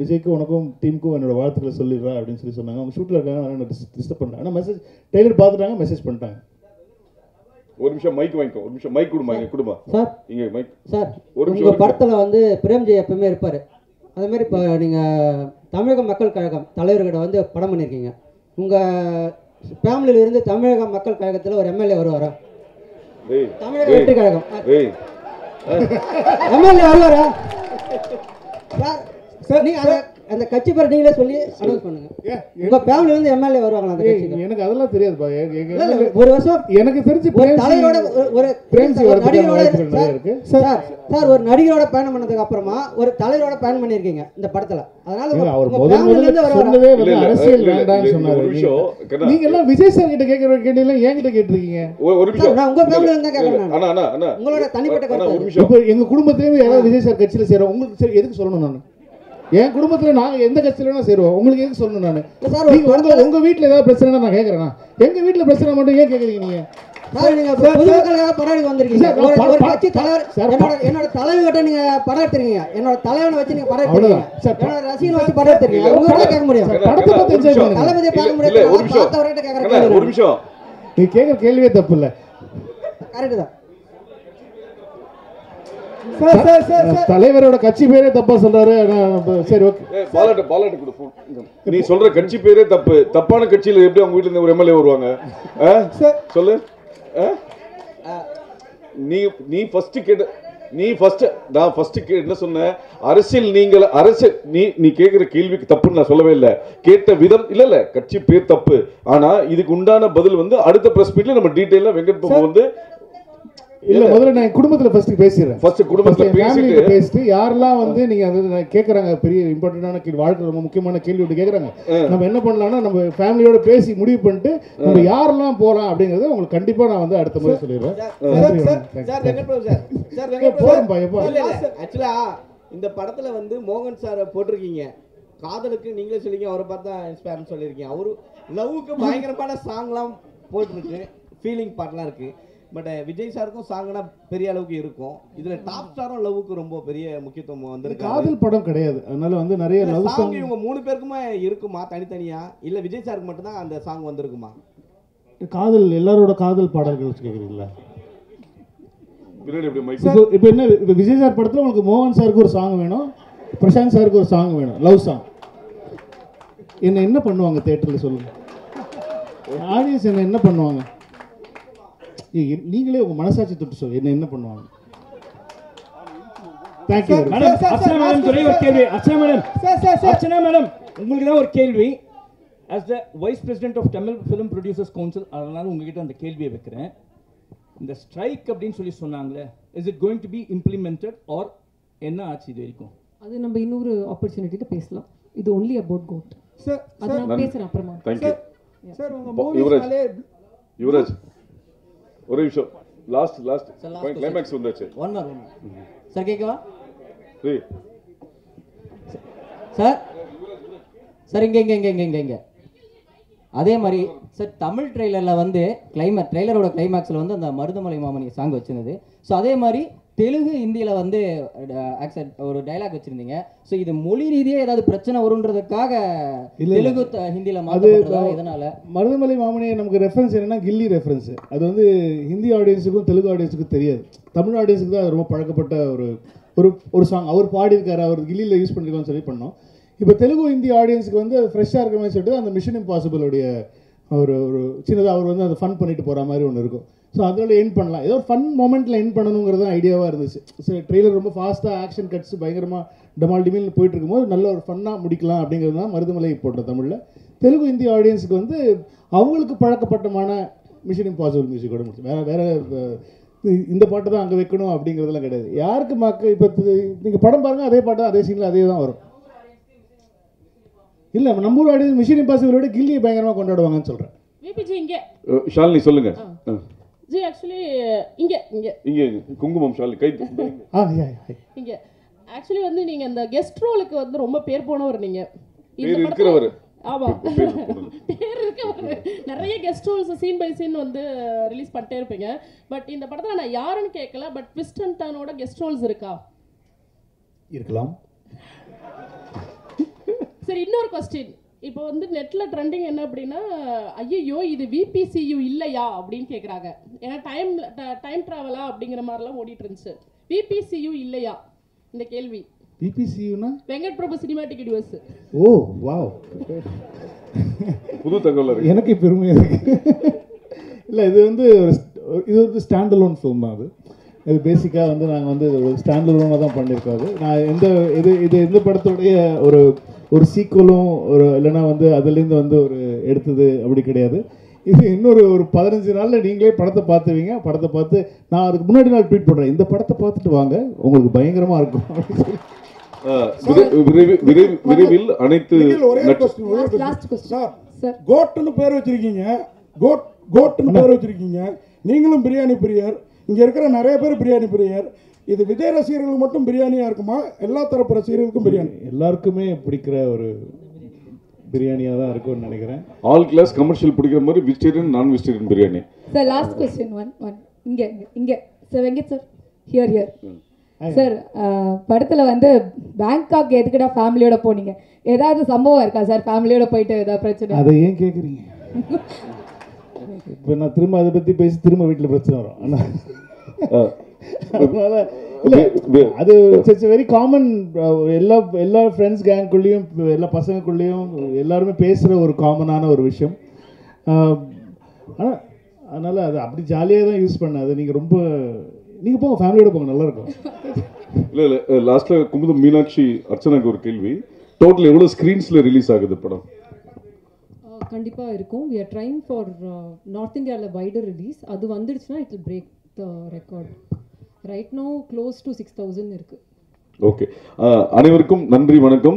விஜய்க்கும் உனக்கும் டீமுக்கும் என்னோட வாழ்த்துக்களை சொல்லிடுறா அப்படின்னு சொல்லி சொன்னாங்க. அவங்க ஷூட்டில் இருக்காங்க. டிஸ்டர்ப் பண்ணேன் ஆனால் மெசேஜ் ட்ரெய்லர் பார்த்துட்டாங்க மெசேஜ் பண்ணிட்டாங்க. ஒரு நிமிஷம் மைக் வாங்கிக்கோ. ஒரு நிமிஷம் மைக் கொடுமா இங்க கொடுமா சார். இங்க மைக் சார் ஒரு நிமிஷம் உங்கள் ஒரு நிமிஷம். படத்தில் வந்து பிரேம்ஜி எப்பவுமே இருப்பார். அதே மாதிரி இப்போ நீங்கள் தமிழக மக்கள் கழகம் தலைவர்கிட்ட வந்து படம் பண்ணியிருக்கீங்க உங்கள் ஃபேமிலியிலிருந்து தமிழக மக்கள் கழகத்தில் ஒரு எம்எல்ஏ வருவாரா? தமிழக வெற்றி கழகம். எம்எல்ஏ வருவாரா? சார் நீங்க அந்த கட்சி பேர் நீங்களே சொல்லி அனௌன்ஸ் பண்ணுங்க. உங்க ஃபேமிலில இருந்து எம்எல்ஏ வருவாங்களா அந்த கட்சிக்கு எனக்கு அதெல்லாம் தெரியாதுப்பா ஒரு வருஷம் எனக்கு தெரிஞ்சு தலைவரோட ஒரு- நடிகரோட சார், இருக்கு. சார் சார் ஒரு நடிகரோட பயணம் பண்ணதுக்கு அப்புறமா ஒரு தலைவரோட பயணம் பண்ணிருக்கீங்க இந்த படத்துல. அதனால அவர் முதல்ல இருந்து? சொன்னதே வந்து அரசியல் வேண்டாம்னு சொன்னாரு. நீங்க- எல்லாம் விஜய் சார் கிட்ட கேட்கிற கேட்டீங்க என்கிட்ட கேட்டிருக்கீங்க. ஒரு ஒரு நிமிஷம். நான் உங்க இல்ல, இருந்தா அண்ணா அண்ணா அண்ணா. உங்களோட தனிப்பட்ட கருத்து ஒரு. நிமிஷம். எங்க குடும்பத்திலேருந்து யாராவது விஜய் சார் கட்சியில சேரும் உங்களுக்கு சரி எதுக்கு சொல்லணும் நான்? என் குடும்பத்துல நாங்க எந்த கட்சியில வேணா சேருவோம். உங்களுக்கு எதுக்கு சொல்லணும் நான்? சார், ஒரு நீங்க உங்க உங்க வீட்ல ஏதாவது பிரச்சனைனா நான் கேக்குறேனா. எங்க வீட்ல பிரச்சனை மட்டும் ஏன் கேக்குறீங்க நீங்க? சார் நீங்க சார், பொதுமக்களுக்காக படம் எடுக்க வந்திருக்கீங்க. சார், ஒரு பா- ஒரு பா- கட்சி தலைவர் சார், என்னோட என்னோட தலைவர்கிட்ட நீங்க படம் எடுத்துருக்கீங்க என்னோட தலைவனை வச்சு நீங்க படம். எடுத்துருக்கீங்க சார், என்னோட ரசிகனை வச்சு படம் எடுத்துருக்கீங்க உங்ககிட்ட கேட்க முடியும். தளபதியை பார்க்க இல்ல, முடியாது ஒரு நிமிஷம். நீ கேட்குற கேள்வியே தப்பு இல்லை. கரெக்ட் தான். தலைவரோட கட்சி பேரே தப்பா சொல்றாரு. சரி ஓகே. பாலாட்டு பாலாட்டு கொடு. நீ சொல்ற கட்சி பேரே தப்பு. தப்பான கட்சியில எப்படி அவங்க வீட்ல இருந்து ஒரு எம்எல்ஏ வருவாங்க? சொல்லு? நீ நீ ஃபர்ஸ்ட் கேட்ட நீ ஃபர்ஸ்ட் நான் ஃபர்ஸ்ட் என்ன சொன்னேன்? அரசியல் நீங்கள் அரசியல் நீ நீ கேட்குற கேள்விக்கு தப்புன்னு நான் சொல்லவே இல்லை. கேட்ட விதம் இல்ல இல்ல. கட்சி பேர் தப்பு. ஆனா இதுக்கு உண்டான பதில் வந்து அடுத்த பிரஸ் மீட்ல நம்ம டீடைலா வெங்கட் பிரபு வந்து இல்ல முதல்ல நான் குடும்பத்துல ஃபர்ஸ்ட் பேசிடுறேன். First குடும்பத்துல பேசிட்டு- பேசிட்டு யாரெல்லாம் வந்து நீங்க அது கேக்குறாங்க பெரிய இம்பார்ட்டன்டான கேள்வி வாழ்க்கை ரொம்ப முக்கியமான கேள்வி ஒன்று கேக்குறாங்க. நம்ம என்ன பண்ணலாம்னா நம்ம ஃபேமிலியோட பேசி முடிவு பண்ணிட்டு நம்ம யாரெல்லாம் போலாம் அப்படிங்கறத உங்களுக்கு கண்டிப்பா நான் வந்து அடுத்த முறை சொல்லிடுறேன். சார். சார். ஆக்சுவலா இந்த படத்துல வந்து மோகன் சாரை போட்டிருக்கீங்க. காதலுக்கு நீங்களே சொல்லிங்க அவரை பார்த்தா இன்ஸ்பயர்னு சொல்லியிருக்கீங்க. அவரு லவ்வுக்கு பயங்கரமான சாங்லாம் போட்டிருக்கு. ஃபீலிங் பாட்லாம் இருக்கு. பட் விஜய் சாருக்கும் சாங்னா பெரிய அளவுக்கு இருக்கும். இதுல டாப் ஸ்டாரும் லவ்வுக்கு ரொம்ப பெரிய முக்கியத்துவம் வந்திருக்கு காதல் படம் கிடையாது. அதனால வந்து நிறைய லவ் சாங் சாங் இவங்க மூணு பேருக்குமே இருக்குமா தனித்தனியா? இல்ல விஜய் சாருக்கு மட்டும்தான் அந்த சாங் வந்திருக்குமா? காதல் எல்லாரோட காதல் பாடல்கள் வச்சு கேக்குறீங்களா? இப்போ என்ன இப்போ விஜய் சார் படத்துல உங்களுக்கு மோகன் சாருக்கு ஒரு சாங் வேணும் பிரசாந்த் சாருக்கு ஒரு சாங் வேணும் லவ் சாங் என்ன என்ன பண்ணுவாங்க தேட்டர்ல சொல்லுங்க? ஆடியன்ஸ் என்ன என்ன பண்ணுவாங்க? நீங்களே உங்க மனசாட்சி தொட்டு சொல்லுங்க. என்ன என்ன பண்ணுவாங்க? தேங்க்யூ மேடம் அர்ச்சனா மேடம் ஒரே ஒரு கேள்வி. Archana madam sir sir sir Archana madam உங்களுக்கு தான் ஒரு கேள்வி. As the vice president of Tamil film producers council அதனால உங்ககிட்ட அந்த கேள்வியை வைக்கிறேன். இந்த ஸ்ட்ரைக் அப்படின்னு சொல்லி சொன்னாங்களே is it going to be implemented or என்ன ஆச்சு இது வரைக்கும்? அது நம்ம இன்னொரு ஆப்பர்ச்சுனிட்டியில் பேசலாம். இது ஒன்லி அபவுட் கோட் சார் அது நான். பேசுகிறேன் அப்புறமா. சார் யுவராஜ். ஒரே நிமிஷம். Last last question. கிளைமேக்ஸ் வந்தாச்சு ஒன் ஒன் சார் கேட்கவா? ஏய், சார் சார் இங்கே இங்கே இங்கே இங்கே இங்கே இங்கே. அதே மாதிரி சார் தமிழ் ட்ரெய்லரில் வந்து கிளைமேக் ட்ரெய்லரோட கிளைமேக்ஸில் வந்து அந்த மருதமலை மாமணி சாங் வச்சிருந்தது. ஸோ அதே மாதிரி தெலுங்கு ஹிந்தியில் வந்து ஆக்செப்ட் ஒரு டைலாக் வச்சுருந்தீங்க. ஸோ இது மொழி ரீதியாக ஏதாவது பிரச்சனை வருன்றதுக்காக. தெலுங்கு ஹிந்தியில் அது மாற்றப்படுறதா இதனால மருதமலை மாமனி நமக்கு ரெஃபரன்ஸ் என்னன்னா கில்லி ரெஃபரன்ஸ் அது வந்து ஹிந்தி ஆடியன்ஸுக்கும் தெலுங்கு ஆடியன்ஸுக்கும் தெரியாது. தமிழ் ஆடியன்ஸுக்கு தான் ரொம்ப பழக்கப்பட்ட ஒரு ஒரு ஒரு சாங் அவர் பாடியிருக்காரு அவர் கில்லியில் யூஸ் பண்ணிருக்கோம்னு சொல்லி பண்ணோம். இப்போ தெலுங்கு ஹிந்தி ஆடியன்ஸுக்கு வந்து அது ஃப்ரெஷ்ஷாக இருக்கிற மாதிரி சொல்லிட்டு அந்த மிஷன் இம்பாசிபிளுடைய ஒரு ஒரு சின்னதாக அவர் வந்து அதை ஃபன் பண்ணிட்டு போகிற மாதிரி ஒன்று இருக்கும். ஸோ அதனால எண்ட் பண்ணலாம். ஏதோ ஒரு ஃபன் மூமெண்ட்டில் எண்ட் பண்ணணுங்கிறது தான் ஐடியாவாக இருந்துச்சு. சரி ட்ரெய்லர் ரொம்ப ஃபாஸ்ட்டாக ஆக்ஷன் கட்ஸ் பயங்கரமாக டமால் டிமில் போயிட்டு இருக்கும்போது நல்ல ஒரு ஃபன்னாக முடிக்கலாம் அப்படிங்கிறது தான் மருதமலை போட்டோம் தமிழில். தெலுங்கு இந்திய ஆடியன்ஸுக்கு வந்து அவங்களுக்கு பழக்கப்பட்டமான மிஷன் இம்பாசிபிள் மியூசிக்கோட முடிச்சு வேற வேற இந்த பாட்டு தான் அங்கே வைக்கணும் அப்படிங்கிறதுலாம் கிடையாது. யாருக்கு மக்கள் இப்போ நீங்கள் படம் பாருங்க அதே பாட்டு தான் அதே சீனில் அதே தான் வரும். இல்லை நம்ம ஊர் ஆடியன்ஸ் மிஷன் இம்பாசிபிளோட கில்லியை பயங்கரமாக கொண்டாடுவாங்கன்னு சொல்கிறேன் ஷாலினி சொல்லுங்க. அஹ், ஜி ஆக்சுவலி இங்கே இங்கே. இங்க குங்குமம் ஷாலினி கை. இங்கே. ஆக்சுவலி வந்து நீங்கள் இந்த கெஸ்ட் ரோலுக்கு வந்து ரொம்ப பேர் போனவர் நீங்கள் பேர் இருக்கிறவர். ஆமா. பேர் இருக்கவர் நிறைய guest roles scene by scene வந்து ரிலீஸ் பண்ணிட்டே இருப்பீங்க. பட் இந்த படத்தில் நான் யாருன்னு கேட்கல பட் ட்விஸ்ட் அண்ட் டர்னோட கெஸ்ட் ரோல்ஸ் இருக்கா? இருக்கலாம். சரி இன்னொரு கொஸ்டின் இப்போ வந்து நெட்ல ட்ரெண்டிங் என்ன அப்படின்னா ஐயோ இது விபிசியு இல்லையா அப்படின்னு கேட்குறாங்க ஏன்னா டைம் டைம் ட்ராவலா அப்படிங்கிற மாதிரிலாம் ஓடிட்டு இருந்துச்சு விபிசியு இல்லையா? இந்த கேள்வி. பிபிசியூனா Venkat Prabhu cinematic universe oh wow. புது தகவல் இருக்கு எனக்கு பெருமையாக இருக்கு. இல்லை இது வந்து இது வந்து ஸ்டாண்ட் அலோன் ஃபிலிம் தான் அது. இது பேசிக்காக வந்து நாங்கள் வந்து ஒரு ஸ்டாண்ட் அலோனாக தான் பண்ணியிருக்கோம் அது நான் எந்த இது இது எந்த படத்துடைய ஒரு ஒரு சீக்குவலும் ஒரு இல்லைன்னா வந்து அதுலேருந்து வந்து ஒரு எடுத்தது அப்படி கிடையாது. இது இன்னொரு ஒரு பதினஞ்சு நாளில் நீங்களே படத்தை பார்த்துவீங்க படத்தை பார்த்து நான் அதுக்கு முன்னாடி நாள் ட்வீட் பண்ணுறேன் இந்த படத்தை பார்த்துட்டு வாங்க. உங்களுக்கு பயங்கரமாக இருக்கும். விரைவில் அனைத்து கோட்டுன்னு பேர் வச்சிருக்கீங்க. கோட் கோட்டுன்னு பேர் வச்சிருக்கீங்க. நீங்களும் பிரியாணி பிரியர். இங்க இருக்கிற நிறைய பேர் பிரியாணி பிரியர். இது விஜய் ரசிகர்களுக்கு மட்டும் பிரியாணியா இருக்குமா? எல்லா தரப்பு ரசிகர்களுக்கும் பிரியாணி. எல்லாருக்குமே பிடிக்கிற ஒரு பிரியாணியாக தான் இருக்கும்னு நினைக்கிறேன். ஆல் கிளாஸ் கமர்ஷியல் பிடிக்கிற மாதிரி வெஜிடேரியன் நான் vegetarian biryani. Sir last question one one இங்கே இங்கே. இங்கே sir Venkat sir here here sir படத்தில் வந்து பேங்காக் எதுக்குடா ஃபேமிலியோட போனீங்க? ஏதாவது சம்பவம் இருக்கா சார் ஃபேமிலியோட போயிட்டு ஏதாவது பிரச்சனை? அதை ஏன் கேட்குறீங்க இப்போ நான் திரும்ப அதை பற்றி பேசி திரும்ப வீட்டில் பிரச்சனை வரும். ஆனால் அதனால அது இட்ஸ் வெரி காமன் எல்லா எல்லா ஃப்ரெண்ட்ஸ் கேங்குள்ளேயும் எல்லா பசங்களுக்குள்ளேயும் எல்லாருமே பேசுகிற ஒரு காமனான ஒரு விஷயம். ஆனால் அதனால் அது அப்படி ஜாலியாக தான் யூஸ் பண்ண அது நீங்கள் ரொம்ப நீங்கள் போங்க ஃபேமிலியோட போங்க நல்லா இருக்கும். இல்லை இல்லை லாஸ்ட்டில் குமுதம் மீனாட்சி அர்ச்சனாக்கு ஒரு கேள்வி. டோட்டல் எவ்வளோ ஸ்க்ரீன்ஸில் ரிலீஸ் ஆகுது படம்? கண்டிப்பாக இருக்கும். We are trying for north இந்தியாவில் வைடர் ரிலீஸ் அது வந்துடுச்சுன்னா it will break the record right no close to six thousand இருக்குது ஓகே அனைவருக்கும் நன்றி வணக்கம்.